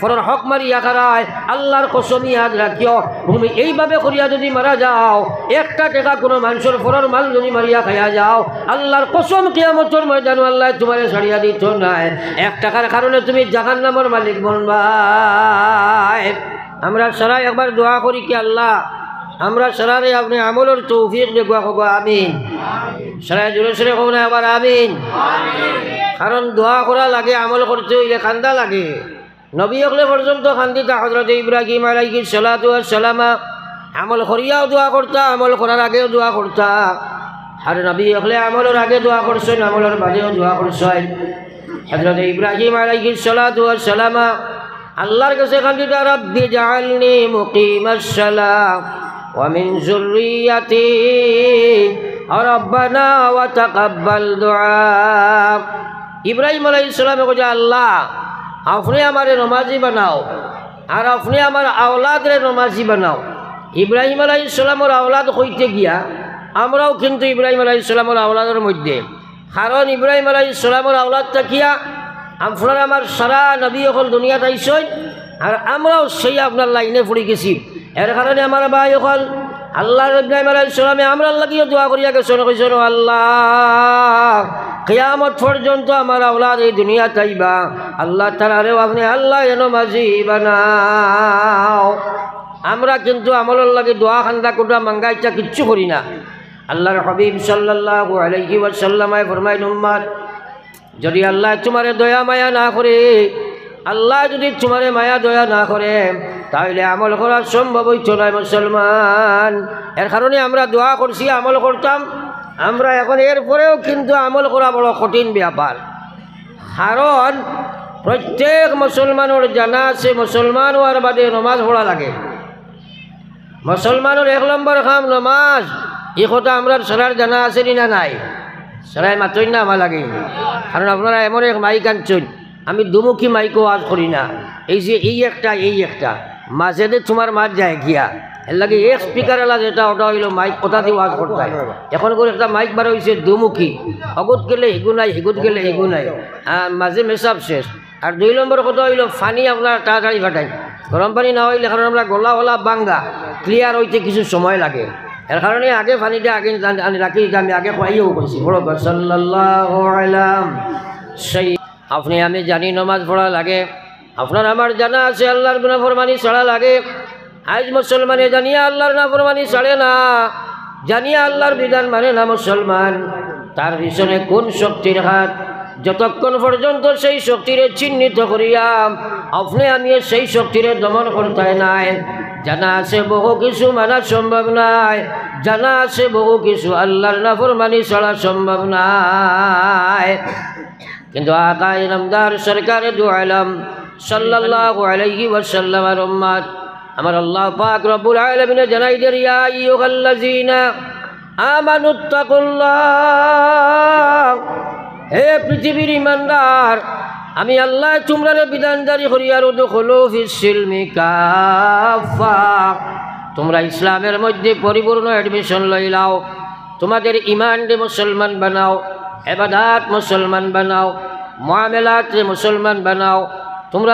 ফরের হক মারিয়া খারায়, আল্লাহর কসমি আজ রাখিও। তুমি এইভাবে করিয়া যদি মারা যাও, একটা টাকা কোনো মানুষের ফরের মাল যদি মারিয়া খাইয়া যাও, আল্লাহর কসম কিয়ামতর ময়দান আল্লাহ তোমারে ছাড়িয়া দিত নাই। এক টাকার কারণে তুমি জাহান নামের মালিক বনবাই। আমরা সারাই একবার দোয়া করি কি আল্লাহ, আমরা সারারে আপনি আমলের তৌফিক দেখুয়া হব আমিন। সারাই জোরে সরে হব না একবার আমিন। কারণ দোয়া করা লাগে, আমল করতে হইলে খান্দা লাগে। নবী হকলে পর্যন্ত খান্দিতা হজরত ইব্রাহিম আলাইহি সালাতু সালামা আমল করিয়াও দোয়া করতা আমল করার আগেও দোয়া করতা আর নবী হকলে আমলের আগে দোয়া করছেন আমলের বাদেও দোয়া করছেন হজরত ইব্রাহিম আলাইহি সালাতু সালামা আল্লাহর কাছে খান্দিতা রব্বি জাআলনি মুকিমাস সালাম ومن ذريتي রব্বানা ওয়া তাকাব্বাল দুআ ইব্রাহিম আলাইহিস সালামে কইছে আল্লাহ আপনি আমারে নমাজি বানাও। আর আপনি আমার আওলাদরে নমাজি বানাও। ইব্রাহিম আলাইহিস সালামের আওলাদ হইতে গিয়া, আমরাও কিন্তু ইব্রাহিম আলাইহিস সালামের আওলাদের মধ্যে। কারণ ইব্রাহিম আলাইহিস সালামের আওলাদ থাকিয়া আপনারা আমার সারা নবী অকল দুনিয়াত আইসই, আর আমরাও সেই আপনার লাইনে পড়ে গেছি। এর কারণে আমার ভাই অকল আল্লাহ ইব্রাহিম আলাইসালামে আমরা লাগিয়ে দোয়া করিয়া গেছেন কইছেন আল্লাহ, কেয়ামত পর্যন্ত আমার আওলাদ এই দুনিয়া চাইবা আল্লাহ তালারেও আপনি আল্লাহ এন মাঝি বানাও। আমরা কিন্তু আমলের লাগে দোয়া খান্দা কোটা মাঙ্গা ইচ্ছা কিচ্ছু করি না। আল্লাহর হাবিব সাল্লাল্লাহু আলাইহি ওয়াসাল্লামায় ফরমাইন উম্মাদ, যদি আল্লাহ তোমারে দয়া মায়া না করে, আল্লাহ যদি তোমারে মায়া দয়া না করে তাহলে আমল করা সম্ভব হইতো না মুসলমান। এর কারণে আমরা দোয়া করছি, আমল করতাম। আমরা এখন এরপরেও কিন্তু আমল করা বড় কঠিন ব্যাপার। কারণ প্রত্যেক মুসলমানের জানা আছে, মুসলমান হওয়ার বাদে নমাজ পড়া লাগে। মুসলমানের এক নম্বর খাম নমাজ। এই কথা আমরা সরার জানা আছে না নাই? সরাই মাত্রই না আমার লাগে। কারণ আপনারা এমন এক মাইক আনছেন, আমি দুমুখী মাইকও আজ করি না। এই যে, এই একটা এই একটা। মাঝে দিয়ে তোমার মাছ যায় গিয়া। লাগে এক স্পিকার এলা যেটা ওটা হইলো মাইক দিয়ে ওয়াজ করতে হয় এখন করে একটা মাইক বার হয়েছে দুমুখী। অগুত গেলে হিগু নাই হিগুত গেলে হিগু নাই। মাঝে মেসাব শেষ। আর দুই নম্বর কথা হইলো ফানি আপনার তাড়াতাড়ি ফাটাই। গরম পানি না হইলে কারণ আমরা গলা গলা বাঙ্গা ক্লিয়ার হইতে কিছু সময় লাগে। কারণে আগে পানিটা আগে আনি- রাখি আমি আগে সেই আপনি আমি জানি নমাজ পড়া লাগে। আপনার আমার জানা আছে, আল্লাহর বিনা ফরমানি ছাড়া লাগে। আজ মুসলমানে জানিয়া আল্লাহর না ফরমানি ছাড়ে না। জানিয়া আল্লাহর বিধান মানে না মুসলমান। তার পিছনে কোন শক্তির হাত? যতক্ষণ পর্যন্ত সেই শক্তিরে চিহ্নিত করিয়া আপনি আমি সেই শক্তিরে দমন করতে নাই। জানা আছে বহু কিছু মানা সম্ভব নাই। জানা আছে বহু কিছু আল্লাহর নাফরমানি ছাড়া সম্ভব নাই। কিন্তু আকা ইনামদার সরকারে দু আলম সাল্লাল্লাহু আলাইহি ওয়াসাল্লাম, আর উম্মাত আমার আল্লাহ পাক রব্বুল আলামিন জানাই দের ইয়া আইয়ুহাল্লাযিনা আমানুত্তাকুল্লাহ হে পৃথিবীর ইমানদার আমি আল্লাহ তোমরারে বিধান জারি করি, আর দখলো ফিসিলমি কাফা তোমরা ইসলামের মধ্যে পরিপূর্ণ অ্যাডমিশন লইলাও তোমাদের ইমানকে মুসলমান বানাও, এবাদাত মুসলমান বানাও মামেলাতে মুসলমান বানাও তোমরা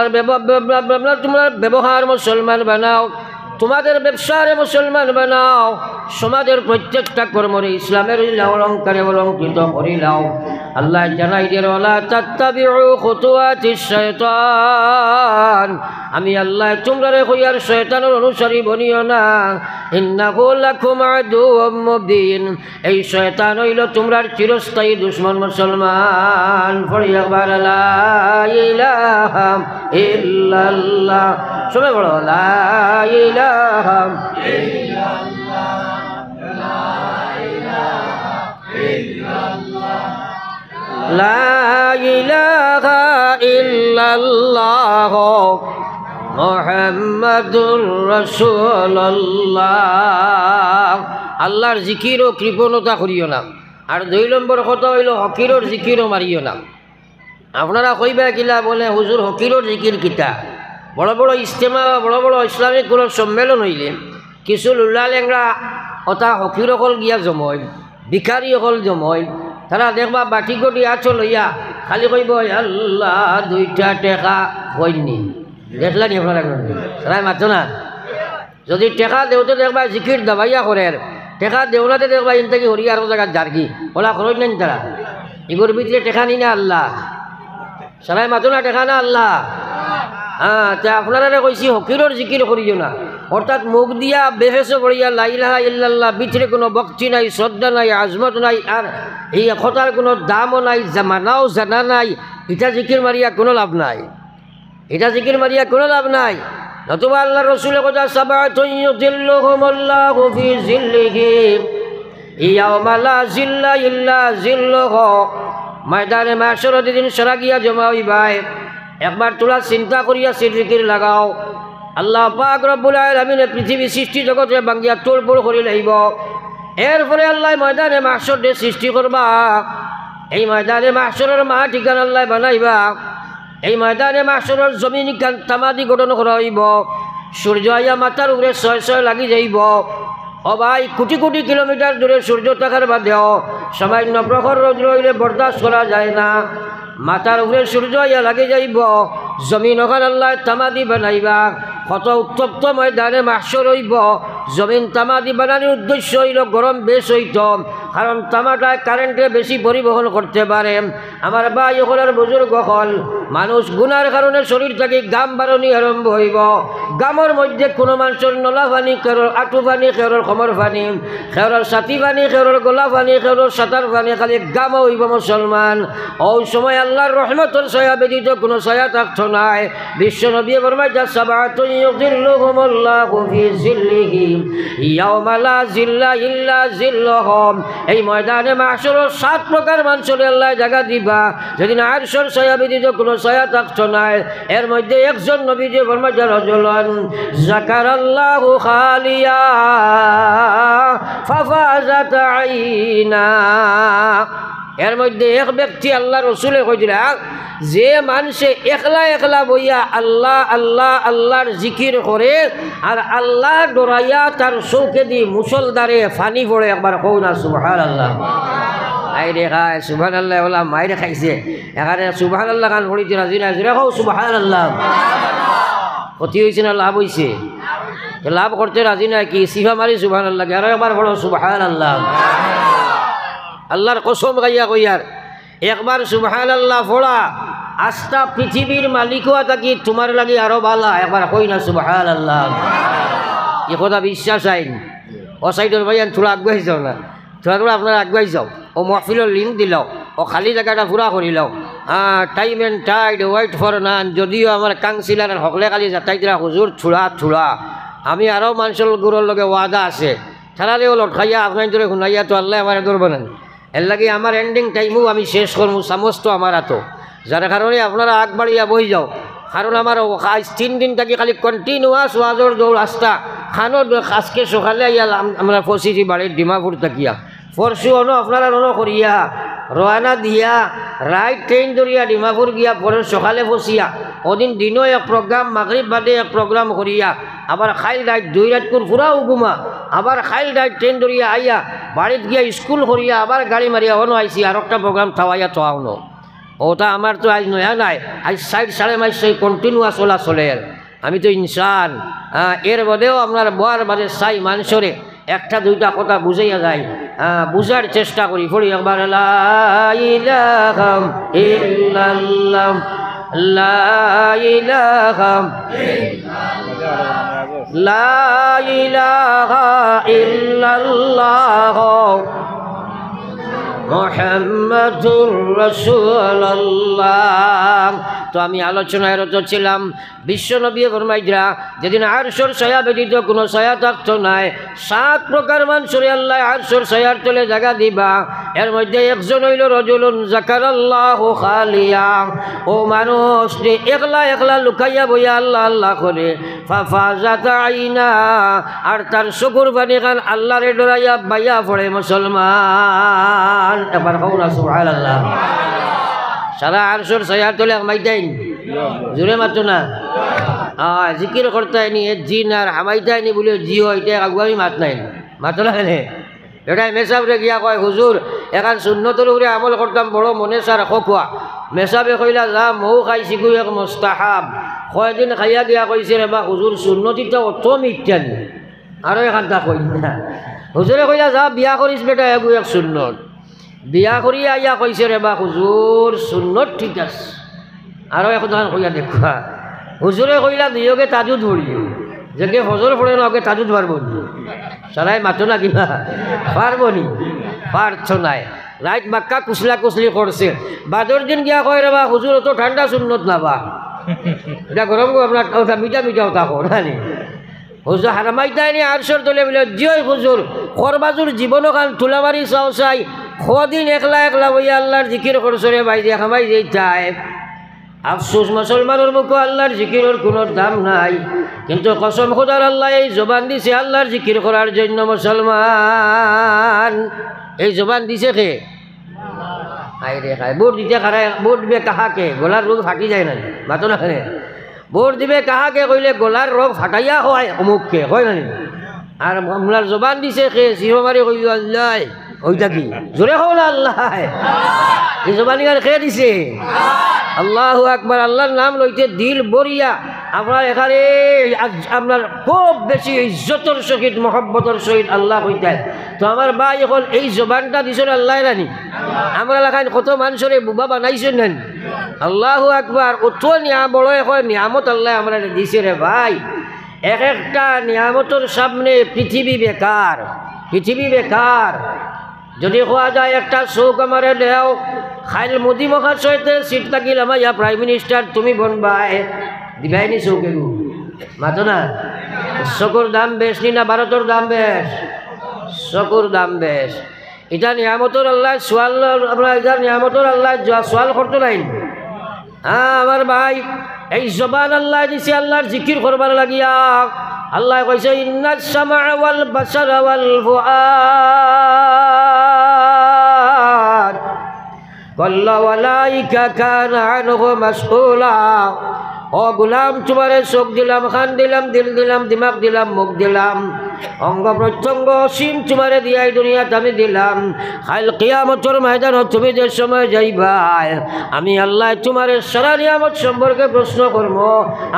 তোমরা ব্যবহার মুসলমান বানাও। তোমাদের ব্যবসারে মুসলমান বানাও। সমাজের প্রত্যেকটা কর্মরে ইসলামের অলঙ্কারে অলঙ্কৃত করিলাও আল্লাহ জানাই শয়তান আমি আল্লাহ, তোমরা রে কইয়ার শয়তানের অনুসারী বনিও না। এই শয়তান হইল তোমরার চিরস্থায়ী দুশ্মন মুসলমান। ইল্লাল্লাহ। সবাই বলো, লা লা ইলাহা ইল্লাল্লাহ আল্লাহর জিকির ও কৃপণতা করিও না। আর দুই নম্বর কথা হইল হকিরর জিকিরও মারিও না। আপনারা কইবা কিলা বলে, হুজুর, হকিরর জিকির কিতা? বড় বড় ইস্তেমা বড় বড় ইসলামিক কোনো সম্মেলন হইলে কিছু লুলা লেংরা অথা হকির অকল গিয়া জময় ভিখারি অকল জময় তারা দেখবা বাটি গটি আছো লইয়া, খালি কইব, আল্লাহ, দুইটা টেকা হয়নি দেখলা নি আপনারা তারাই মাতো না? যদি টেকা দেওতে দেখবা জিকির দাবাইয়া করে, টেকা দেওনাতে দেখবা ইন থেকে হরিয়া আরও জায়গা জার্গি। ওলা খরচ নেন তারা? এগুলোর ভিতরে টেকা নি না আল্লাহ? সারাই মাতো না টেকা না আল্লাহ? হ্যাঁ তা আপনারা কইছি, হকিরর জিকির করিও না। অর্থাৎ মুখ দিয়া বেহেসে পড়িয়া লাইলাহা ইল্লাল্লাহ, ভিতরে কোনো বক্তি নাই, শ্রদ্ধা নাই, আজমত নাই, আর এই কথার কোনো দামও নাই, জামানাও জানা নাই, ইটা জিকির মারিয়া কোনো লাভ নাই। এটা জিকির মারিয়া কোনো লাভ নাই। নতুবা আল্লাহ রসুলের কথা জিল্লুহু ময়দানে মাশরত দিন সরা গিয়া জমা হইবাই একবার তোলা চিন্তা করিয়া জিকির লাগাও। আল্লাহ পাক রব্বুল আলামিনে পৃথিবী সৃষ্টি জগতে বাঙ্গিয়া তোলপোল কৰি লাগিব এরপরে আল্লাহ ময়দানে মাসর দিয়ে সৃষ্টি করবা। এই ময়দানে মাসরের মা ঠিকানা আল্লাহ বানাইবা। এই ময়দানে মাসরের জমিন তামাদি গঠন করা সূর্য আইয়া মাথার উপরে ছয় ছয় লাগি যাইব। ও ভাই, কোটি কোটি কিলোমিটার দূরে সূর্য থাকার বাদেও সবাই প্রখর রোদ রইলে বরদাস্ত করা যায় না। মাথার উপরে সূর্য ইয়া লাগে যাইব। জমিন ওখান আল্লাহ তামাদি বানাইবা। কত উত্তপ্ত ময়দানে মাসর হইব। জমিন তামাদি বানানোর উদ্দেশ্য হইল গরম বেশ হইত। কারণ তামাটায় কারেন্টে বেশি পরিবহন করতে পারে। আমার ভাই ওখানের বুজুর্গ হল, মানুষ গুনার কারণে শরীর থেকে গাম বারণি আরম্ভ হইব। গামর মধ্যে কোনো মানুষের নলা পানি কেরর আঁটু পানি কেরর কমর পানি খেরর ছাতি পানি কেরর গোলা পানি কেরর সাঁতার পানি খালি গাম হইব মুসলমান। ওই সময় আল্লাহর রহমতর সয়া ব্যতীত কোনো সয়া থাকতো নাই বিশ্ব নবী বর্মায় যা সাবাত এই ময়দানে মাশরুর সাত প্রকার মানুষের আল্লাহ জায়গা দিবা। যেদিন আরশর যে কোনো সয়া থাকতো নাই এর মধ্যে একজন নবী যে বর্মাজার হজলন জাকার আল্লাহ খালিয়া ফাফাজাত আইনা। এর মধ্যে এক ব্যক্তি আল্লাহ রসুলে কইছিল যে মানুষে একলা একলা বইয়া আল্লাহ আল্লাহ, আল্লাহর জিকির করে আর আল্লাহ ডরাইয়া তার চৌকে দি মুসলদারে ফানি পড়ে একবার কৌ না সুবহান আল্লাহ আইরে খায় সুবহান আল্লাহ ওলা মাইরে খাইছে। এখানে সুবহান আল্লাহ খান পড়িছে না, জিনা জিরা কৌ সুবহান আল্লাহ ক্ষতি হয়েছে না, লাভ হয়েছে লাভ করতে রাজি না কি, সিফা মারি সুবহান আল্লাহ আরও একবার বলো সুবহান আল্লাহ আল্লাহর কসম গাইয়া কইয়ার, একবার সুবহান আল্লাহ ফোড়া আস্থা পৃথিবীর মালিকও থাকি তোমার লাগি আরও বালা, একবার কই না সুবহান আল্লাহ এ কথা বিশ্বাস আইন? ও সাইডের ভাইয়ান থোড়া আগুয়াই যাও না। থোড়া থোড়া আপনারা আগুয়াই যাও। ও মহফিলের লিঙ্ক দিলাও ও খালি জায়গাটা পুরা করিলাও হ্যাঁ time and tide wait for none যদিও আমার কাউন্সিলার সকলে খালি যাতাইতরা হুজুর থোড়া থোড়া আমি আরও মানুষের গুরুর লগে ওয়াদা আছে। তারারেও লটকাইয়া আপনার ধরে শুনাইয়া তো আল্লাহ আমার ধরবে না এর লাগে আমার এন্ডিং টাইমও আমি শেষ করব সমস্ত আমার এত। যার কারণে আপনারা আগ বাড়িয়া বই যাও। কারণ আমার তিন দিন থাকি খালি কন্টিনিউয়াস ওয়াজর দৌড় আস্তা খানো আজকে সকালে আমরা ফসিছি বাড়ির ডিমাপুর থাকিয়া। পরশু অন আপনারা অন করিয়া রওনা দিয়া রাইট ট্রেন ধরিয়া ডিমাপুর গিয়া পরে সকালে বসিয়া ওদিন দিনও এক প্রোগ্রাম মাগরিব বাদে এক প্রোগ্রাম করিয়া আবার খাইল রাইট দুই রাত করে পুরা উগুমা আবার খাইল রাইট ট্রেন ধরিয়া আইয়া। বাড়িত গিয়া স্কুল করিয়া আবার গাড়ি মারিয়া অনো আইসি আর একটা প্রোগ্রাম থাওয়াইয়া থাওয়ানো ওটা আমার তো আজ নয়া নাই। আজ সাইড সাড়ে মাস কন্টিনিউয়াস চলা চলের আমি তো ইনসান এর বাদেও আপনার বয়ার বাদে সাই মানুষরে একটা দুইটা কথা বুঝাইয়া যায়। বুঝার চেষ্টা করি। পড়ি একবার মোহাম্মদুর রসুল্লাহ তো আমি আলোচনায় রত ছিলাম। বিশ্বনবী ফরমাইদরা যেদিন আরশোর সয়া ব্যতীত কোনো সয়া থাকতো নাই, সাত প্রকার মানুষের আল্লাহ আরশোর সয়ার তলে জায়গা দিবা। এর মধ্যে একজন হইল রজুলুন জাকার আল্লাহ খালিয়া। ও মানুষ, যে একলা একলা লুকাইয়া বইয়া আল্লাহ আল্লাহ করে ফাফা জাতা আইনা। আর তার চকুর পানি খান আল্লাহরে ডরাইয়া বাইয়া পড়ে মুসলমান। এবার হও না সুবহানাল্লাহ। সারা আরশোর সয়ার তোলে মাইতাইন জোরে মাতো না। হ্যাঁ জিকির করতে নি জিন আর হামাইতাই নি বলে জি হয় এটা আগুয়ামি মাত নাই। মাতো না কেনে? এটাই মেসাবরে গিয়া কয় হুজুর এখান শূন্যতর উপরে আমল করতাম বড় মনে সার খোয়া মেসাবে কইলা যা মৌ খাইছি গো এক মোস্তাহাব। কয়দিন খাইয়া গিয়া কইছে রে বা হুজুর শূন্যতিটা অত মিথ্যা আৰু এখন তা কই না হুজুৰে কইলা যা বিয়া কৰিছ বেটা এগু এক শূন্যত বিয়া কৰি আইয়া কৈছে ৰে বা হুজুৰ শূন্যত ঠিক আছে। আৰু এখন কইয়া দেখুৱা। হুজুৰে কইলা দুয়োকে তাজু ধৰিও যেকে হজর না ওকে তাজুদ পারব সারাই মাতো না কিনা পারব নি। পারছ নাই। রাইট বাক্কা কুচলা কুচলি করছে বাদর দিন গিয়া কয় রে বা হুজুর তো ঠান্ডা শূন্যত না বা এটা গরম আপনার কথা মিঠা মিঠাও থাকো না নি। হুজুর হারামাইতাই নি আরশোর তোলে বলে জিওই হুজুর খরবাজুর জীবনও কান তুলা মারি চাও চাই কদিন একলা একলা বইয়া আল্লাহর জিকির করছ রে ভাই যে হামাই যেই চায় আফসোস, মুসলমানের মুখে আল্লাহর জিকিরের কোনো দাম নাই। কিন্তু কসম খোদার আল্লাহ, এই জবান দিছে আল্লাহর জিকির করার জন্য মুসলমান। এই জবান দিছে কে? আই রে খাই ভোট দিতে খারাই ভোট দিবে কাহাকে? গলার রোগ ফাটি যায় না মাতো না খানে ভোট দিবে কাহাকে কইলে গলার রোগ ফাটাইয়া হয় অমুককে, হয় না? আর আমলার জবান দিছে কে? সিঁহ মারি কই আল্লাহ। ওইটা কি? জোরে হও না আল্লাহ। এই জবানি আর খেয়ে দিছে? আল্লাহ আকবার, আল্লাহর নাম লইতে দিল বরিয়া। আপনার এখানে আপনার খুব বেশি ইজ্জতর সহিত, মহব্বতর সহিত আল্লাহ কইতে তো আমার ভাই এখন এই জবানটা দিছেন আল্লাহ রানি। আমরা লাগাই কত মানুষের বুবা বানাইছেন নেন। আল্লাহ আকবার, অত নিয়া বড় এখন নিয়ামত আল্লাহ আমরা দিছে রে ভাই। এক একটা নিয়ামতের সামনে পৃথিবী বেকার পৃথিবী বেকার। যদি কোয়া যায় একটা চৌক আমারে দেও, খাইল মোদী মহাশয়তে সিট থাকিল আমার ইয়া প্রাইম মিনিস্টার তুমি বনবাই দিবাইনি চৌকে গু। মাতো না? চকুর দাম বেশ নি না ভারতের দাম বেশ চকুর দাম বেশ এটা নিয়ামতর আল্লাহ সোয়াল আমরা এটা নিয়ামতর আল্লাহ সোয়াল করতে নাই হ্যাঁ আমার ভাই, এই জবান আল্লাহ দিছে আল্লাহর জিকির করবার লাগিয়া আল্লাহ কইছে ইন্নাস সামা ওয়াল বাসার ওয়াল ফুআদ ও গুলাম, তোমারে চোখ দিলাম, খান দিলাম, দিল দিলাম, দিমাগ দিলাম, মুখ দিলাম। অঙ্গ প্রত্যঙ্গ অসীম তোমারে দিয়াই দুনিয়াত আমি দিলাম। খাইল কিয়ামতর ময়দানত তুমি যে সময় যাইবাই আমি আল্লাহ তোমার সারা নিয়ামত সম্পর্কে প্রশ্ন করব।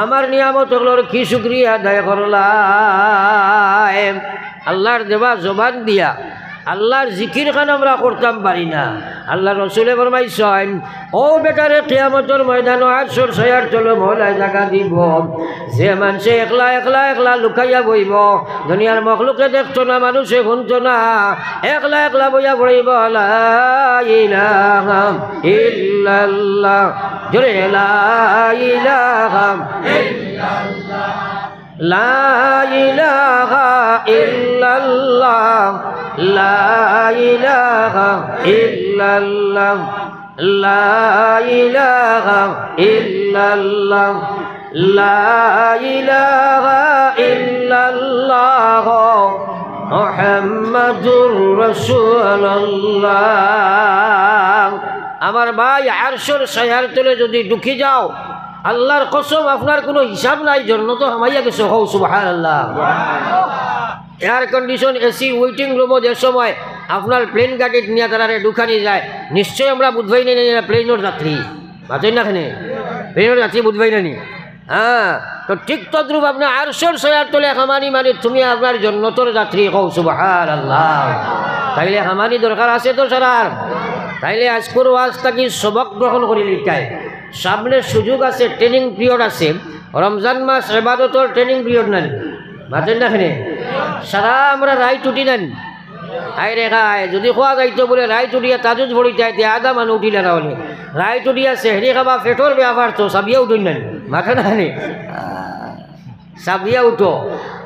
আমার নিয়ামত হলোর কি শুক্রিয়া আদায় করলাই আল্লাহর দেবা জবান দিয়া আল্লাহর জিকির খান আমরা করতাম পারি না। আল্লাহ রসুলে ফরমাইছেন, ও বেটারে কেয়ামতর ময়দান আর সর সয়ার চলো মহলায় জায়গা দিব। যে মানুষে একলা একলা একলা লুকাইয়া বইব, দুনিয়ার মখলুকে দেখতো না, মানুষে শুনতো না, একলা একলা বইয়া বইব জোরে লাইলাহাম ইল্লাল্লাহ لا إله إلا الله لا إله إلا الله لا إله إلا الله محمد رسول الله আমার ভাই আরশোর সায়ার তুলে যদি ঢুকি যাও আল্লাহর কসম আপনার কোনো হিসাব নাই জন্য তো হামাইয়া গেছে হৌ সুবাহ আল্লাহ এয়ার কন্ডিশন এসি ওয়েটিং রুমত এ সময় আপনার প্লেন গাড়িত নিয়ে তারা ঢুকানি যায়। নিশ্চয় আমরা বুধবাই নেই প্লেনের যাত্রী। বাঁচেন না খানে প্লেনের যাত্রী বুধবাই নানি হ্যাঁ তো ঠিক তদ্রুপ আপনার আরশোর সয়ার তোলে হামানি মানে তুমি আপনার জন্নতর যাত্রী হৌ সুবাহ আল্লাহ তাইলে হামানি দরকার আছে তো সারার। তাইলে আজকের ওয়াজ থাকি সবক গ্রহণ করি লিখায় সামনে সুযোগ আছে ট্রেনিং পিরিয়ড আছে। রমজান মাস এবাদতর ট্রেনিং পিরিয়ড নাই। মাতেন না খানে সারা আমরা রায় টুটি নেন। আই রে খায়, যদি খোয়া যাইতো বলে, রায় টুটিয়া তাজুজ ভরি যায় তে আদা মানুষ উঠিলে না হলে। রায় টুটি আছে হেরি খাবা পেটর ব্যাপার তো সাবিয়া উঠুন নেন। মাথা না সাবিয়া উঠো।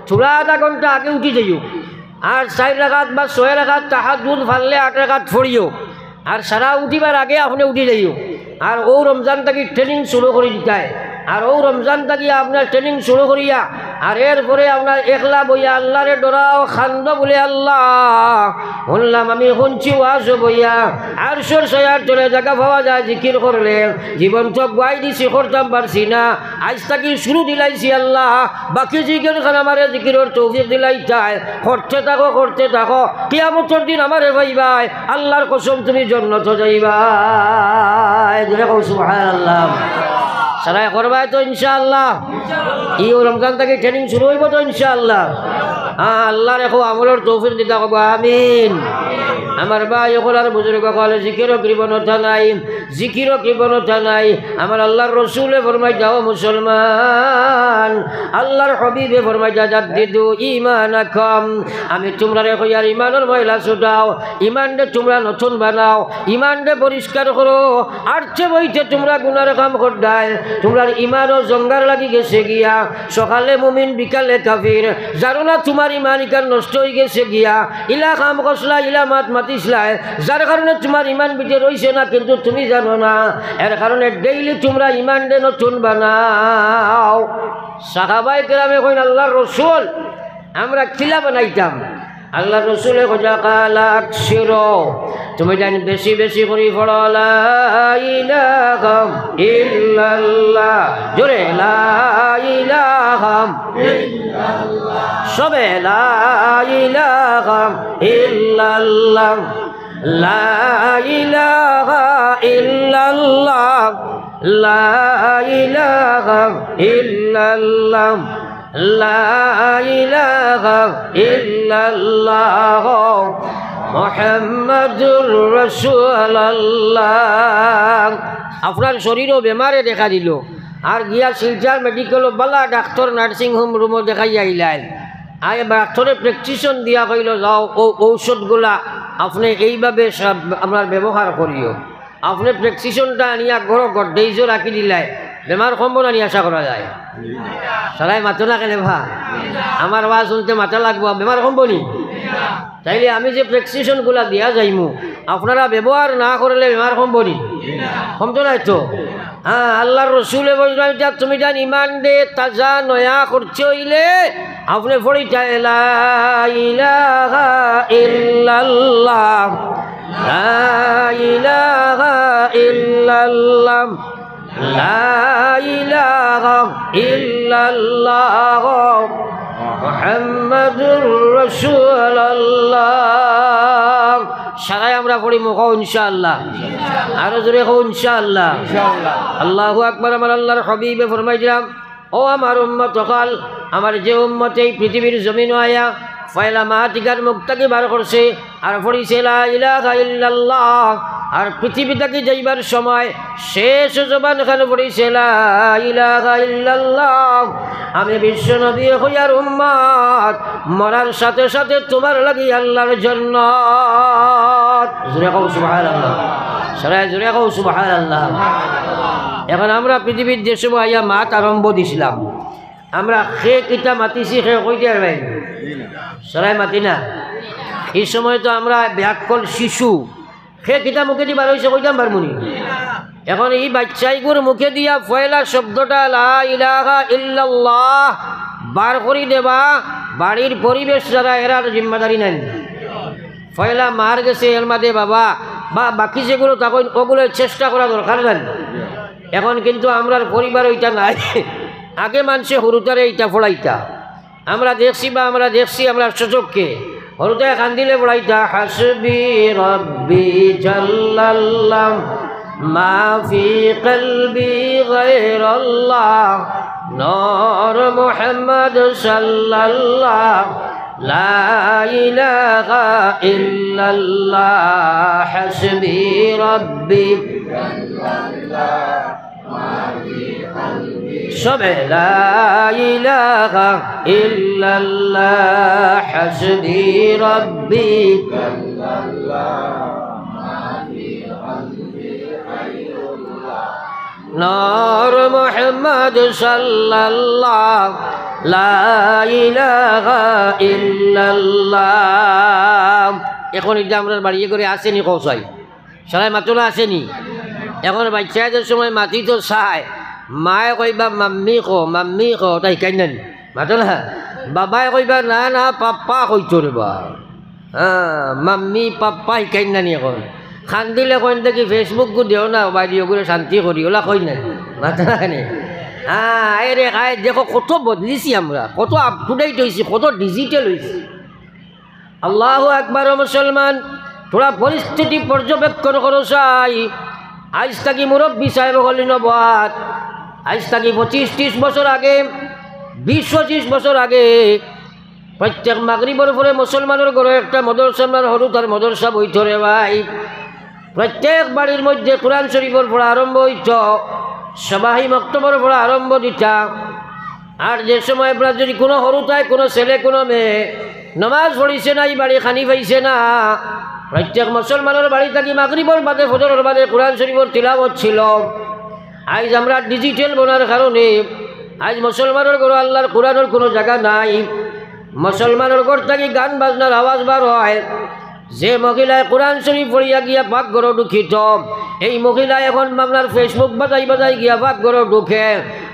থোড়া আধা ঘণ্টা আগে উঠি যাইও আর চার রাখাত বা ছয় রাখাত তাহাত দুধ ফাললে আট রাখাত ফড়িও আর সারা উঠিবার আগে আপনি উঠি যাইও আর ও রমজান থাকি ট্রেনিং শুরু করে দিতায় আর ও রমজান থাকি আপনার ট্রেনিং শুরু করিয়া, আর এরপরে আপনার একলা বইয়া আল্লাহরে ডরাও, খান্দ বলে আল্লাহ। শুনলাম আমি শুনছি, ওয়াজ বইয়া। আর সর সয়ার চলে জায়গা পাওয়া যায়, জিকির করলে। জীবন তো গুয়াই দিছি, করতাম পারছি না। আজ থাকি শুরু দিলাইছি আল্লাহ। বাকি জিকির খান আমার জিকিরের তৌফিক দিলাই চাই করতে থাকো করতে থাকো। কিয়ামতর দিন আমারে ভাইবাই আল্লাহর কসম, তুমি জন্নত কৌ সুবহানাল্লাহ। সারাই করবাই তো ইনশাআল্লাহ। ই রমজান থেকে ট্রেনিং শুরু হইব তো ইনশাআল্লাহ। হ্যাঁ আল্লাহ রেখো আমলের তৌফিক দিতে আমিন। আমার ভাই আর বুজুর্গ কলে জিকিরও কৃপণতা নাই জিকিরও কৃপণতা নাই। আমার আল্লাহর রসুলে ফরমাই যাও মুসলমান, আল্লাহর হবিবে ফরমাই যা যা দিদু ইমান কম আমি তোমরা রেখো ইয়ার ইমানের মহিলা ছুটাও ইমানটা তোমরা নতুন বানাও ইমানটা পরিষ্কার করো আর্থে বইতে তোমরা গুনার কাম করদায় তোমরা ইমানও জঙ্গার লাগি গেছে গিয়া, সকালে মুমিন, বিকালে কাফির জানো না তোমার ইমান ইকান নষ্ট হয়ে গেছে গিয়া, ইলা কাম কসলা ইলা মাত মাত মাতিসলাই যার কারণে তোমার ইমান বিটে রইছে না, কিন্তু তুমি জানো না, এর কারণে ডেইলি তোমরা ইমান ডে নতুন বানাও। সাহাবাই কেরামে কইন আল্লাহ রসুল, আমরা খিলা বানাইতাম? আল্লাহ রসুলে খোঁজা কালাক তুমি জানি বেশি বেশি করি পড়ো লা ইলাহা ইল্লাল্লাহ জোরে লা ইলাহা সবে লা ইলাহা ইল্লাল্লাহ লা ইলাহা ইল্লাল্লাহ লা ইলাহা ইল্লাল্লাহ লা ইলাহা ইল্লাল্লাহ মোহাম্মদুর রাসূলুল্লাহ। আপনার শরীরও বেমারে দেখা দিল। আর গিয়া শিলচার মেডিকেল বালা ডাক্তার নার্সিং হোম রুমও দেখাই আইলাই আই ডাক্তরে প্রেসক্রিপশন দিয়া কইল, যাও, ও ঔষধগুলা আপনি এইভাবে আপনার ব্যবহার করিও। আপনি প্রেসক্রিপশনটা আনিয়া ঘর গড্ডেইজও রাখি দিলাই। বেমার কমব না আশা করা যায়? সবাই মাতো না কেন ভা? আমার আওয়াজ শুনতে মাথা লাগবো, বেমার কমব তাইলে আমি যে প্রেসক্রিপশনগুলা দিয়া যাইমু, আপনারা ব্যবহার না করলে বেমার নি কমতো নাই তো? হ্যাঁ আল্লাহর রসুলে তুমি জান ইমান দে, তাজা, নয়া করছে হইলে আপনি পড়িটা লা ইলাহা ইল্লাল্লাহ। ইলাহা মুহাম্মাদুর রসুল্লাহ সারাই আমরা পড়ি মুখ ইনশাআল্লাহ। আরও জোরে হো ইনশাআল্লাহ। ইনশাআল্লাহ। আল্লাহু আকবার আমার আল্লাহর হবিবে ফরমাইছিলাম ও আমার উম্মত কাল আমার যে উম্মত এই পৃথিবীর জমিন আয়া ফয়লা মাহাতিকার মুক্তাকে বার করছে, আর পড়িছে আর পৃথিবী থেকে যাইবার সময় শেষ জবান খানে পড়িছে আমি বিশ্ব নবী হইয়ার উম্মত মরার সাথে সাথে তোমার লাগি আল্লাহর জন্য কও সুবহানাল্লাহ। এখন আমরা পৃথিবীর যে সময় আইয়া মাত আরম্ভ দিছিলাম আমরা সে কিতা মাতিছি, সে কই দিয়ার ভাই সরাই মাতি না। এই সময় তো আমরা ব্যাকল শিশু। সে কিতা মুখে দি বার হয়েছে কইতাম পারমুনি এখন এই বাচ্চাইগুর মুখে দিয়া ফয়লা শব্দটা, লা ইলাহা ইল্লাল্লাহ বার করি দেবা বাড়ির পরিবেশ যারা এরার জিম্মাদারি নেন ফয়লা মার গেছে এর মাঝে বাবা। বা বাকি যেগুলো তখন ওগুলো চেষ্টা করা দরকার নেন এখন কিন্তু আমরার পরিবার ওইটা নাই। আগে মানছে হরুদারে এইটা ফোড়াইতা আমরা দেখছি বা আমরা দেখছি, আমরা সচককে হরুতায় কান্দিলে ফোড়াইতা হাসবি রব্বি জাল্লাল্লাহ, মাফি কলবি গায়রাল্লাহ, নর মোহাম্মদ সাল্লাল্লাহ হসবি রব্বি। سبع لا إله إلا الله حسبي ربي نار محمد صلى الله لا إله إلا الله এখন এটা আমরা বাড়িয়ে করে আসেনি কৌশাই সবাই মাত্র আসেনি এখন বাচ্চাদের সময় মাতি তো চায় মায়ে কইবা, মাম্মি কো মাম্মি কো তাই কেন মাতো না বাবাই কইবা, না না, পাপ্পা কইতো রেবা হ্যাঁ মাম্মি, পাপ্পা শিকাই নানি এখন। খান্দিলে কইন দেখি ফেসবুক গু দেও না বাইরে শান্তি করি, ওলা কই না। মাতো না। কেন হ্যাঁ আরে খাই, দেখো কত বদলিছি আমরা, কত আপ টু ডেট হয়েছি কত ডিজিটাল হয়েছি আল্লাহ একবার মুসলমান থোড়া পরিস্থিতি পর্যবেক্ষণ করো চাই আজ থাকি মুরব্বী সাহেব হলি নবাদ আজ থাকি পঁচিশ ত্রিশ বছর আগে, বিশ পঁচিশ বছর আগে, প্রত্যেক মাগরিবর পরে মুসলমানের ঘরে একটা মদরসার হরু তার মদরসা বইত রে ভাই। প্রত্যেক বাড়ির মধ্যে কোরআন শরীফর পড়া আরম্ভ হইত সবাহি মক্তবর পড়া আরম্ভ দিতা। আর যে সময় আপনার যদি কোনো তাই কোনো ছেলে, কোনো মেয়ে, নমাজ পঢ়িছে না, এই বাড়ি খানি পাইছে না প্রত্যেক মুসলমানের বাড়ি থাকি মাগরিবর বাদে, ফজরের বাদে কোরআন শরীফর তিলাবত ছিল। আজ আমরা ডিজিটাল বোনার কারণে আজ মুসলমানের ঘর আল্লাহর কোরআনের কোনো জায়গা নাই। মুসলমানের ঘর থাকি গান বাজনার আওয়াজ বার হয়। যে মহিলায় কোরআন শরীফ পড়িয়া গিয়া পাকঘর দুঃখিত, এই মহিলা এখন আপনার ফেসবুক বাজাই বাজাই গিয়া পাকঘর ঢুকে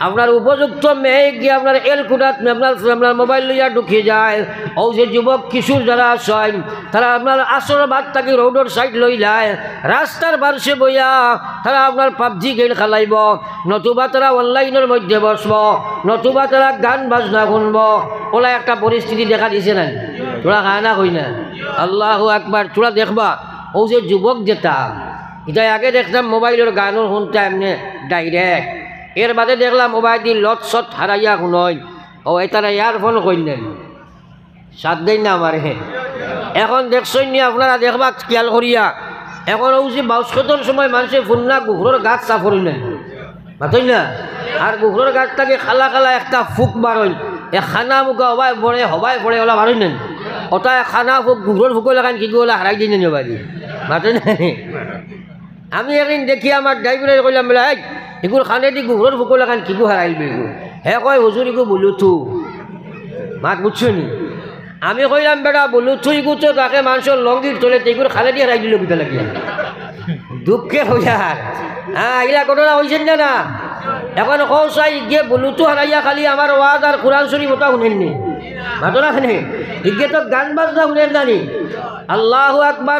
আপনার উপযুক্ত মেয়ে গিয়ে আপনার এলকুটাত আপনার আপনার মোবাইল লইয়া ঢুকি যায়। ও যে যুবক কিশোর যারা আছেন, তারা আপনার আসর বাদ থাকি রোডর সাইড লই যায়। রাস্তার পার্শ্বে বইয়া তারা আপনার পাবজি গেম খেলাইব। নতুবা তারা অনলাইনের মধ্যে বসব। নতুবা তারা গান বাজনা শুনব ওলা একটা পরিস্থিতি দেখা দিছে না তোরা খানা কই না? আল্লাহ একবার তোরা দেখবা, ও যে যুবক যেটা, এটা আগে দেখতাম মোবাইলের গানও শুনতাম এমনি ডাইরেক্ট এর বাদে দেখলাম মোবাইল দিয়ে লত সট হারাইয়া শুনই ও এটারা ইয়ারফোন কইলেন সাত দিন না আমার হে। এখন দেখছই নি, আপনারা দেখবা খেয়াল করিয়া। এখন ও যে বাউসকতর সময় মানুষে ফুন্না গুহরের গাছ সাফ করিলেন মাতই না? আর গুহরের গাছটাকে খালা খালা একটা ফুক বারই এ খানা মুখা হবাই পড়ে হবাই পড়ে, ওলা বারই নেন ওটা খানা ফুক গুহরের ফুক লাগান কি ওলা হারাই দিন বাড়ি মাতই না? আমি একদিন দেখি আমার ড্রাইভারে কইলাম বলে এই এগুলো খানে দি গুহরের ফুক লাগান কি হারাইল বেগু হে কয় হুজুর ইগু বলুথু। মাত বুঝছ নি? আমি কইলাম, বেটা বলু তুই গুতো তাকে মানুষের লঙ্গির তোলে তেগুর খালে দিয়ে রাই দিল গুতা লাগিয়া দুঃখে হইয়ার হ্যাঁ এগুলা ঘটনা হয়েছে না না? এখন কৌশাই গিয়ে বলুতো হারাইয়া খালি আমার ওয়াজ আর কোরআন শরীফ ওটা শুনেননি ঘটনা খানে গান বাজনা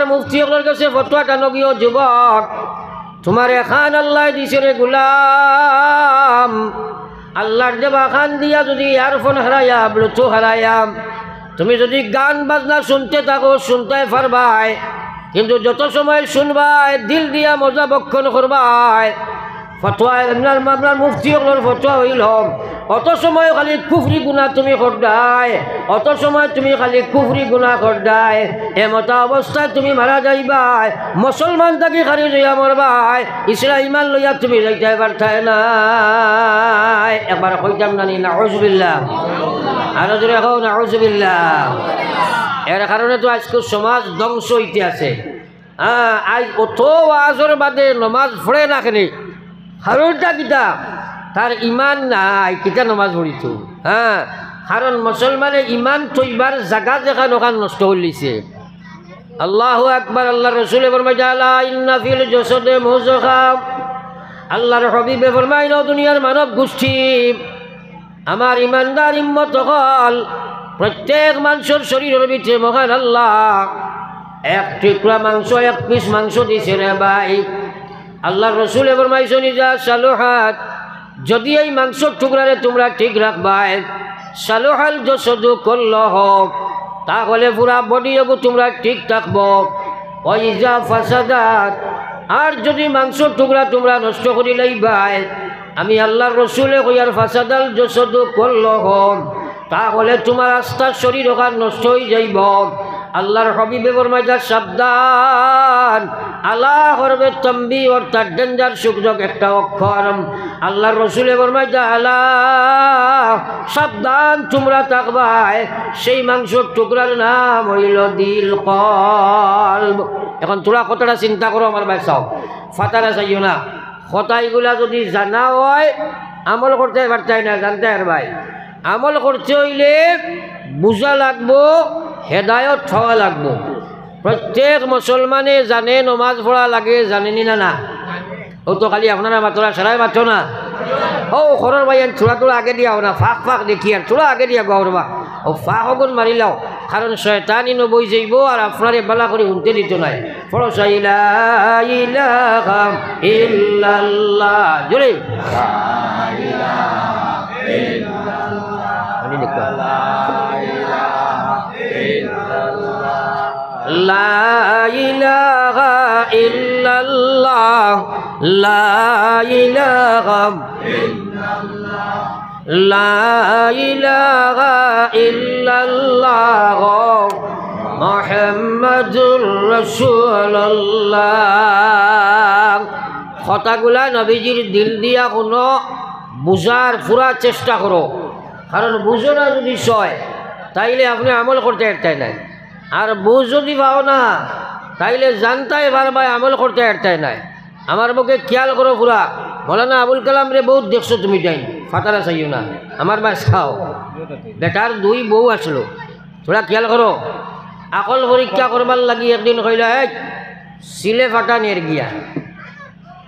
মুফতি আল্লাহ দিছে আল্লাহর দেবা খান দিয়া যদি ইয়ারফোন হারাইয়া ব্লুটুথ হারাইয়া তুমি যদি গান বাজনা শুনতে থাকো শুনতে পারবাই। কিন্তু যত সময় শুনবাই, দিল দিয়া মজা বক্ষণ করবাই। ফটোয়া আপনার মুফতি হলোর ফটোয়া হইল। অত সময় খালি কুফরি গুণা তুমি করদাই অত সময় তুমি খালি কুফরি গুণা করদাই এমতা অবস্থায় তুমি মারা যাইবাই মুসলমান থাকি খালি যাইয়া মরবাই ইসরা ইমান লইয়া তুমি যাইতে পারতাই নাই। একবার কইতাম নানি না হজবিল্লা আরও জোরে হোক না হজবিল্লা এর কারণে তো আজকে সমাজ ধ্বংস হইতে আছে। হ্যাঁ আজ অত আজর বাদে নমাজ পড়ে না কেনে হারুনটা কিতা? তার ইমান নাই, কিতা নমাজ পড়িত হ্যাঁ কারণ মুসলমানে ইমান তৈবার জাগা জাগা নখান নষ্ট করলিছে আল্লাহ আকবার আল্লাহ রসুল ফরমাইলা ফিল আল্লাহর হবিবে ফরমাই ন দুনিয়ার মানব গোষ্ঠী আমার ইমানদার ইম্মত হল প্রত্যেক মানুষের শরীরের ভিতরে মহান আল্লাহ। এক টুকরা মাংস, এক পিস মাংস দিছে রে ভাই। আল্লাহ রসুল এবার মাইছ নিজা সালোহাত। যদি এই মাংসর টুকরারে তোমরা ঠিক রাখবাই সালোহাল যশদু করল হোক, তাহলে পুরা বডি এগো তোমরা ঠিক থাকব। ওইজা ফাসাদাত, আর যদি মাংসর টুকরা তোমরা নষ্ট করি লইবাই, আমি আল্লাহর রসুলে কইয়ার ফাসাদাল যশদু করল হোক, তাহলে তোমার আস্থার শরীর ওখান নষ্ট হয়ে যাইব। আল্লাহর হবিবে বর্মাইদা সাবধান। আল্লাহ তম্বি, অর্থাৎ ডেঞ্জার সুযোগ একটা অক্ষর। আল্লাহর রসুলে বর্মাইদা আল্লাহ, সাবধান তোমরা থাকবাই। সেই মাংসর টুকরার নাম হইল দিল কল এখন তোরা কতটা চিন্তা করো আমার ভাই, চাও। ফাতারা চাইও না। কথাইগুলা যদি জানা হয়, আমল করতে পারতাই না, জানতে আর ভাই আমল করতে হইলে বুঝা লাগবো হেদায়ত হওয়া লাগবো। প্রত্যেক মুসলমানে জানে নমাজ পড়া লাগে, জানেনি না না? ও তো খালি আপনারা মাতরা সারাই মাতো না? ও ঘরের ভাই থোড়া তোরা আগে দিয়া না ফাঁক ফাঁক দেখি আর তোরা আগে দিয়া গৌরবা ও ফাঁক অগুন মারি লাও কারণ শয়তানি নবই যাইব আর আপনারে বালা করে উনতে দিত নাই। ফরসা ইলাহা ইল্লাল্লাহ। জোরে কথাগুলা নবীজির দিল দিয়া কোনো বুঝার, ফুরার চেষ্টা করো। কারণ বুঝো না যদি সয়, তাইলে আপনি আমল করতে একটাই নাই। আর বুঝ যদি পাও না, তাইলে জানতাই পারবাই আমল করতে একটাই নাই। আমার মুখে খেয়াল করো পুরা মৌলানা আবুল কালাম রে বহুত দেখছ তুমি যাই ফাতারা চাইও না আমার বাস খাও। বেটার দুই বউ আসলো। তোরা খেয়াল করো, আকল পরীক্ষা করবার লাগি একদিন কইল সিলে ফাটা নের গিয়া।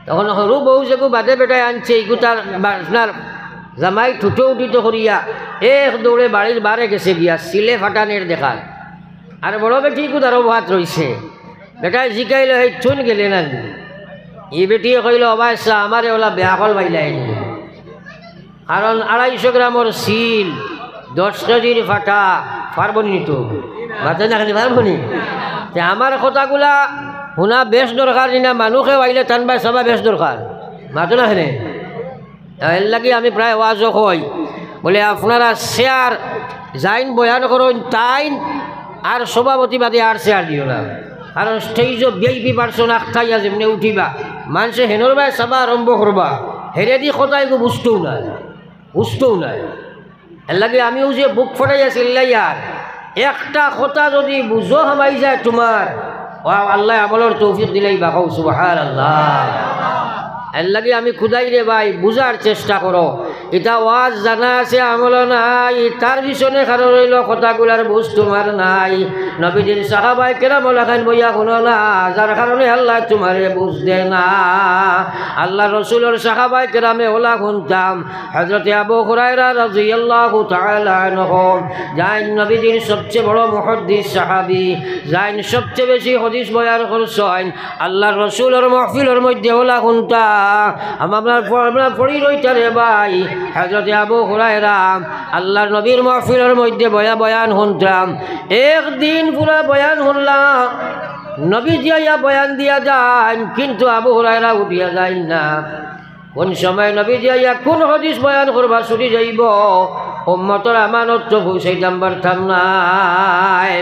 তখন সৰু বহু যেগু বাদে বেটাই আনছে, ইগু তার বা- আপনার জামাই ঠুটো উঠিত করিয়া এক দৌড়ে বাড়ির বারে গেছে গিয়া সিলে ফাটানের দেখা। আর বড় বেটি তারও ভাত রইছে? বেটাই জিকাইল সেই চুন গেলে না ই বেটিয়ে কইল অবাইসা আমারে ওলা বেয়া কল বাইলাই কারণ আড়াইশো গ্রামর সিল দশ কেজির ফাটা পারবনি তো। মাতে না খালি পারবনি আমার কথাগুলা শুনা বেশ দরকার না মানুহে আইলে টান বাই চাবা বেশ দরকার। মাতো না হেনে এর লাগি আমি প্রায় ওয়াজও কই। বলে, আপনারা শেয়ার যাইন, বয়ান করুন, তাইন আর সভাপতিবাদী আর শেয়ার দিও না। কারণ স্টেজও বিআইপি পার্সন আখাইয়া যেমনি উঠিবা, মানুষে হেনর বাই চাবা আরম্ভ করবা হেরে দি কথাই গো বুঝতেও নাই বুঝতেও নাই। লাগে আমিও যে বুক ফটাই আছিল ইয়ার একটা কথা যদি বুঝো হামাই যায় তোমার আল্লাহ আমলের তৌফিক দিলেই বাকাও সুবাহার আল্লাহ এর লাগে আমি খুদাই রে ভাই বুঝার চেষ্টা করো এটা ওয়াজ জানা আছে আমল নাই, তার পিছনে কারও রইল কথাগুলার বুঝ তোমার নাই। নবীদের সাহাবাই কেরাম লেখান বইয়া শুনো না, যার কারণে আল্লাহ তোমারে বুঝতে না। আল্লাহ রসুলের সাহাবাই কেরামে ওলা শুনতাম হজরতে আবু রাদিয়াল্লাহু তাআলা আনহু। যাইন নবীজির সবচেয়ে বড় মুহাদ্দিস সাহাবী, যাইন সবচেয়ে বেশি হদিস বয়ান করছেন, আল্লাহর রসুলের মহফিলের মধ্যে ওলা শুনতা আমার পড়ি রইতা রে ভাই হজরতে আবু হুরায়রা আল্লাহর নবীর মহফিলের মধ্যে বয়া বয়ান শুনতাম। একদিন পুরা বয়ান শুনলাম নবী জিয়া বয়ান দিয়া যান, কিন্তু আবু হুরায়রা উঠিয়া যায় না। কোন সময় নবী জিয়া কোন হদিস বয়ান করবা ছুটি যাইব? উম্মতর আমানত তো পৌঁছাইতাম পারতাম নাই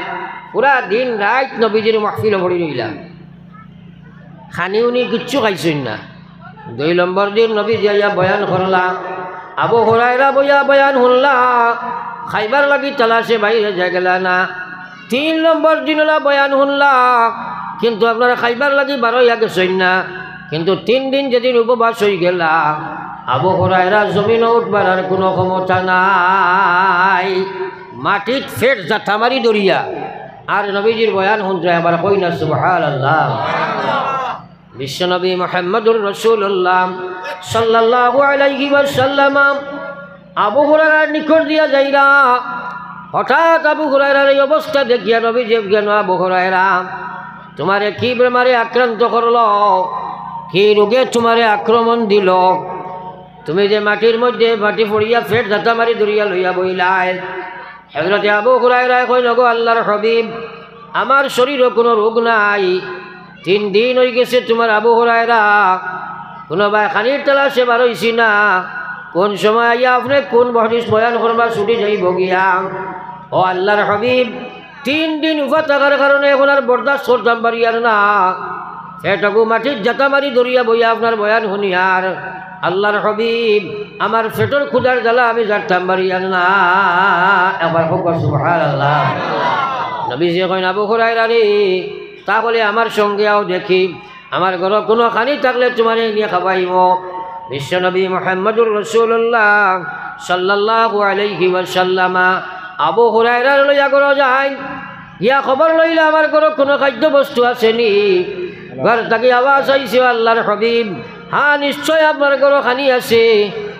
পুরা দিন রাত নবীজির মাহফিল ভরি রইলাম। খানি উনি কিচ্ছু খাইছেন না। দুই নম্বর দিন নবী জিয়া বয়ান করলা আবু হরাইরা বইয়া বয়ান শুনলা খাইবার লাগি তালাশে বাইরে যাই গেলা না। তিন নম্বর দিনলা বয়ান শুনলা কিন্তু আপনারা খাইবার লাগি বারোইয়া গেছেন না। কিন্তু তিন দিন যেদিন উপবাস হয়ে গেলা, আবু হরাইরা জমিন উঠবার আর কোনো ক্ষমতা নাই। মাটিত ফেট জাথা মারি দরিয়া আর নবীজির বয়ান শুনতে আবার কই না সুবহান আল্লাহ বিশ্বনবী মোহাম্মদুর রসুল্লাহ সাল্লাল্লাহু আলাইহি ওয়াসাল্লাম আবু হুরায়রার নিকট দিয়া যাইরা, হঠাৎ আবু হুরায়রার এই অবস্থা দেখিয়া নবী যে জ্ঞান আবু হুরায়রা, তোমারে কি বেমারে আক্রান্ত করল? কি রোগে তোমারে আক্রমণ দিল? তুমি যে মাটির মধ্যে মাটি পড়িয়া ফেট ধাতা মারি দরিয়া লইয়া বইলাই। হজরতে আবু হুরায়রা কই নগো আল্লাহর হবিব, আমার শরীরও কোনো রোগ নাই। তিন দিন হয়ে গেছে তোমার আবু হরায়রা। কোনোবাই খানির তালাশে বার হইছি না। কোন সময় আইয়া আপনি কোন বহরিস বয়ান করবা ছুটি যাইব গিয়া। ও আল্লাহর হাবিব, তিন দিন উফা থাকার কারণে এখন আর বরদাস্ত করতাম পারি আর না। এটাকু মাটির জাতা মারি দরিয়া বইয়া আপনার বয়ান শুনিয়ার আল্লাহর হবিব, আমার ফেটর ক্ষুদার জ্বালা আমি জানতাম পারি আর না। একবার হোক আল্লাহ নবী যে কয় আবু রে তাহলে আমার সঙ্গে আও দেখি, আমার ঘর কোনো খানি থাকলে তোমার নিয়ে খাবাইব বিশ্বনবী মোহাম্মদুর রসুল্লাহ সাল্লাহ আলাইহি ওয়াসাল্লামা আবু হুরায়রার লইয়া ঘর যায়। ইয়া খবর লইলে আমার ঘর কোনো খাদ্য বস্তু আসেনি। ঘর থাকি আওয়াজ আইছে আল্লাহর হবিব হ্যাঁ নিশ্চয় আপনার ঘর খানি আছে,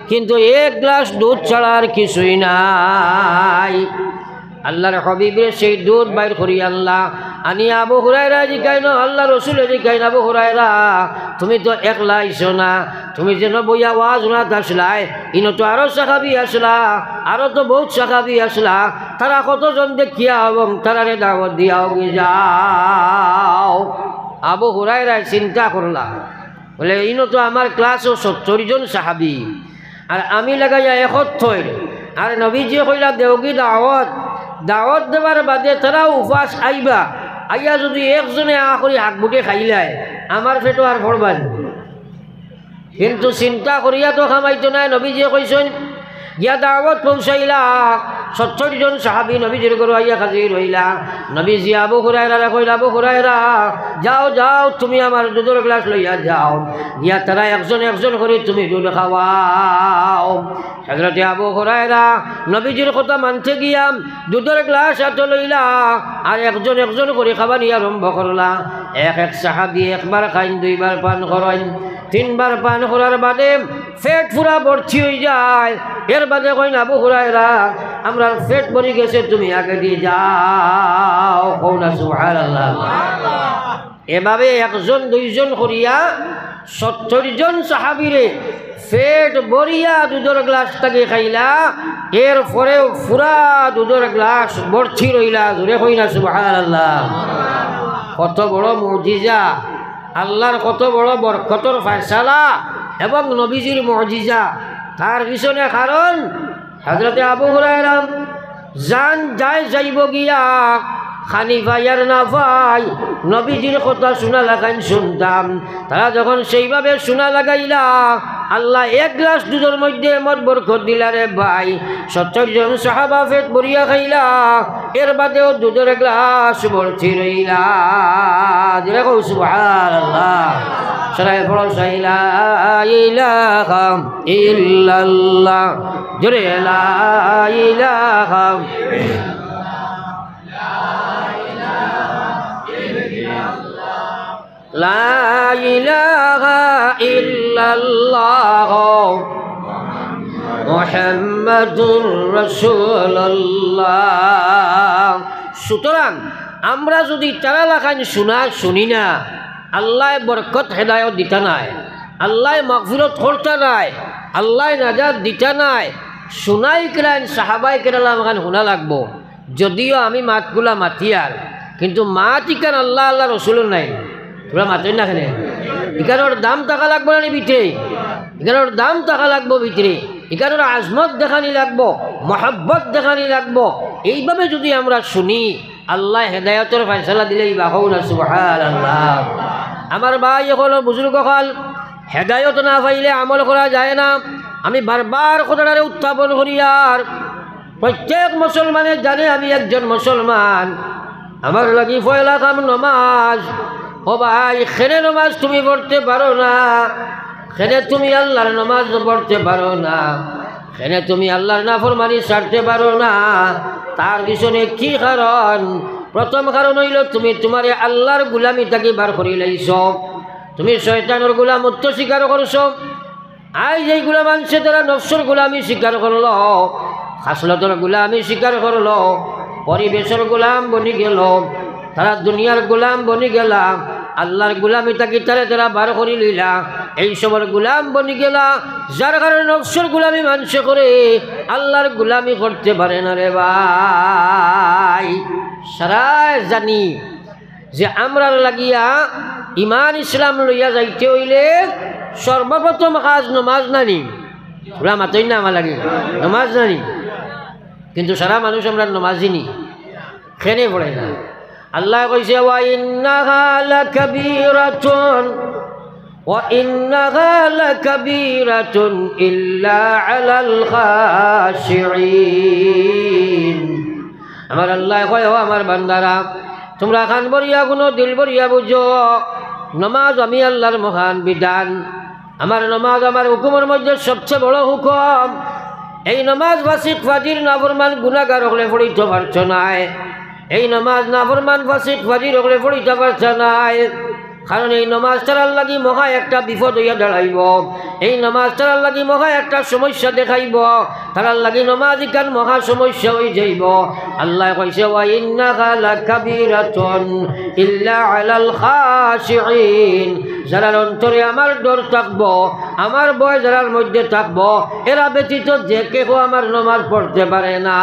কিন্তু এক গ্লাস দুধ ছাড়া আর কিছুই নাই। আল্লাহর হবিবের সেই দুধ বাইর করি আল্লাহ আনি আবু হুরাইরা জিকাই ন আল্লাহ রসুলে জিকাই আবু হুরাইরা তুমি তো একলা আইছো না, তুমি যেন বইয়া ওয়াজ না আসলাই ইনো তো আরও সাকাবি আসলা, আরও তো বহুত সাকাবি আসলা, তারা কতজন দেখিয়া এবং তারারে দাওয়াত দিয়াও যাও। আবু হুরাইরায় চিন্তা করলা, বলে, ইনো তো আমার ক্লাসও সত্তর জন সাহাবি, আর আমি লাগাইয়া একত্র আর নবীজি কইলা দেওগি দাওয়াত? দাওয়াত দেবার বাদে তারা উপাস আইবা আইয়া যদি একজনে আ করে হাত বুটে খাইলায় আমার পেটো আর ভরবান কিন্তু চিন্তা করিয়া তো খামাইতো নাই, নবীজিয়ে কইসেন ইয়াদ দাওয়াত পৌঁছাইলা সত্তর জন সাহাবি নবীজির গরু আইয়া হাজির হইলা। নবীজি আবু হুরায়রা কইলা, আবু হুরায়রা, যাও যাও, তুমি আমার দুধের গ্লাস লইয়া যাও। ইয়া তারা একজন একজন করে তুমি দুধ খাওয়াও। হজরতে আবু হুরায়রা নবীজির কথা মানতে গিয়া দুধের গ্লাস হাতে লইলা আর একজন একজন করে খাবার নিয়ে আরম্ভ করলা। এক এক সাহাবি একবার খাইন, দুইবার পান করেন তিনবার পান করার বাদে ফেট ফুরা ভর্তি হয়ে যায়। এর বাদে কইন, আবু হুরায়রা, আমরা ফেট ভরি গেছে, তুমি আগে দিয়ে যাও। কৌনা সুবহানাল্লাহ। এভাবে একজন, দুইজন করিয়া সত্তর জন সাহাবিরে ফেট বরিয়া দুধের গ্লাসটাকে খাইলা এর পরেও ফুরা দুধের গ্লাস ভর্তি রইলা দূরে কইনা সুবহানাল্লাহ। কত বড় মজিজা। আল্লাহর কত বড় বরকতর ফায়সালা এবং নবীজির মজিজা। তার পিছনে কারণ হজরতে আবু হুরায়রা জান যায় যাইব গিয়া খানি ভাইয়ার না ভাই, নবীজির কথা শোনা লাগাইন শুনতাম। তারা যখন সেইভাবে শোনা লাগাইলা, আল্লাহ এক গ্লাস দুধের মধ্যে মত বরকত দিলা রে ভাই। সত্তর সাহাবা ফেট বরিয়া খাইলা, এর বাদেও দুধের গ্লাস ভর্তি রইলা। ইলাহা ইল্লাল্লাহ। জোরে লা লা ইলাহা ইল্লাল্লাহ মুহাম্মাদুর রাসূলুল্লাহ। সুতরাং আমরা যদি তারা লাখান শোনা, শুনি না, আল্লাহ বরকত হেদায়ত দিতা নাই, আল্লাহ মকফিরত করতে নাই, আল্লাহ নাজাদ দিতা নাই, শোনাই কেরান সাহাবাই কেরালা আমাখান শোনা লাগবো। যদিও আমি মাতগুলা মাতিয়ার কিন্তু মাত ইকান আল্লাহ আল্লাহ রসুলের নাই? তোরা মাতেন না কেন? এখানোর দাম টাকা লাগবো না ভিতরে? এখানোর দাম টাকা লাগবো ভিতরে। এখানোর আজমত দেখানি লাগবো, মহাব্বত দেখানি লাগবো। এইভাবে যদি আমরা শুনি, আল্লাহ হেদায়তের সুবহান আল্লাহ আমার ভাই এখন বুজুর্গ হল হেদায়ত না পাইলে আমল করা যায় না। আমি বারবার কথাটারে উত্থাপন করি আর প্রত্যেক মুসলমানের জানে আমি একজন মুসলমান। আমার লাগি ফয়লা কাম নমাজ। ও ভাই, খেনে নমাজ তুমি পড়তে পারো না। খেনে তুমি আল্লাহর নমাজ পড়তে পারো না। খেনে তুমি আল্লাহর নাফরমানি ছাড়তে পারো না। তার পিছনে কি কারণ? প্রথম কারণ হইল তুমি তোমার আল্লাহর গুলামি তাকে বার করি লাইছ। তুমি শয়তানের গুলামত্ব স্বীকার করছ। আই যেই গুলাম আনছে তারা নফসর গুলামি স্বীকার করল। খাসলতর গুলামি স্বীকার করল, পরিবেশের গোলাম বনি গেল তারা দুনিয়ার গোলাম বনি গেলা, আল্লাহর গোলামি তাকে তারা তারা বার করে লইলা। এই সবার গোলাম বনি গেলা, যার কারণে নকশর গোলামি মানুষ করে, আল্লাহর গোলামি করতে পারে না রে ভাই। সারাই জানি যে আমরা লাগিয়া ইমান ইসলাম লইয়া যাইতে হইলে সর্বপ্রথম কাজ নমাজ নানি ওরা মাতই না আমার লাগে, নমাজ নানি কিন্তু সারা মানুষ আমরা নমাজিনি। খেনে পড়ে না। আল্লাহ কইছে আমার আল্লাহ কয়, ও আমার বান্দারা, তোমরা খান বরিয়া কোনো দিল বরিয়া বুঝো, নমাজ আমি আল্লাহর মহান বিধান। আমার নমাজ আমার হুকুমের মধ্যে সবচেয়ে বড় হুকুম এই নমাজ ভাসিক ফাজির নাফরমান গুণাগার হলে পড়িতে পারছ নাই এই নমাজ নাফরমান ভাসিক ফাজির হলে পড়িতে পারছ নাই কারণ এই নমাজ তারার লাগি মহা একটা বিপদ হইয়া দাঁড়াইব। এই নমাজ তারার লাগি মহা একটা সমস্যা দেখাইব। তারার লাগি নমাজ ইকান মহা সমস্যা হয়ে যাইব। আল্লাহ কইছে, ওয়া ইন্নাহা লাকাবীরাতুন ইল্লা আলাল খাশিঈন। যারার অন্তরে আমার ডর থাকব, আমার বয় যারার মধ্যে থাকব, এরা ব্যতীত যে কেউ আমার নমাজ পড়তে পারে না।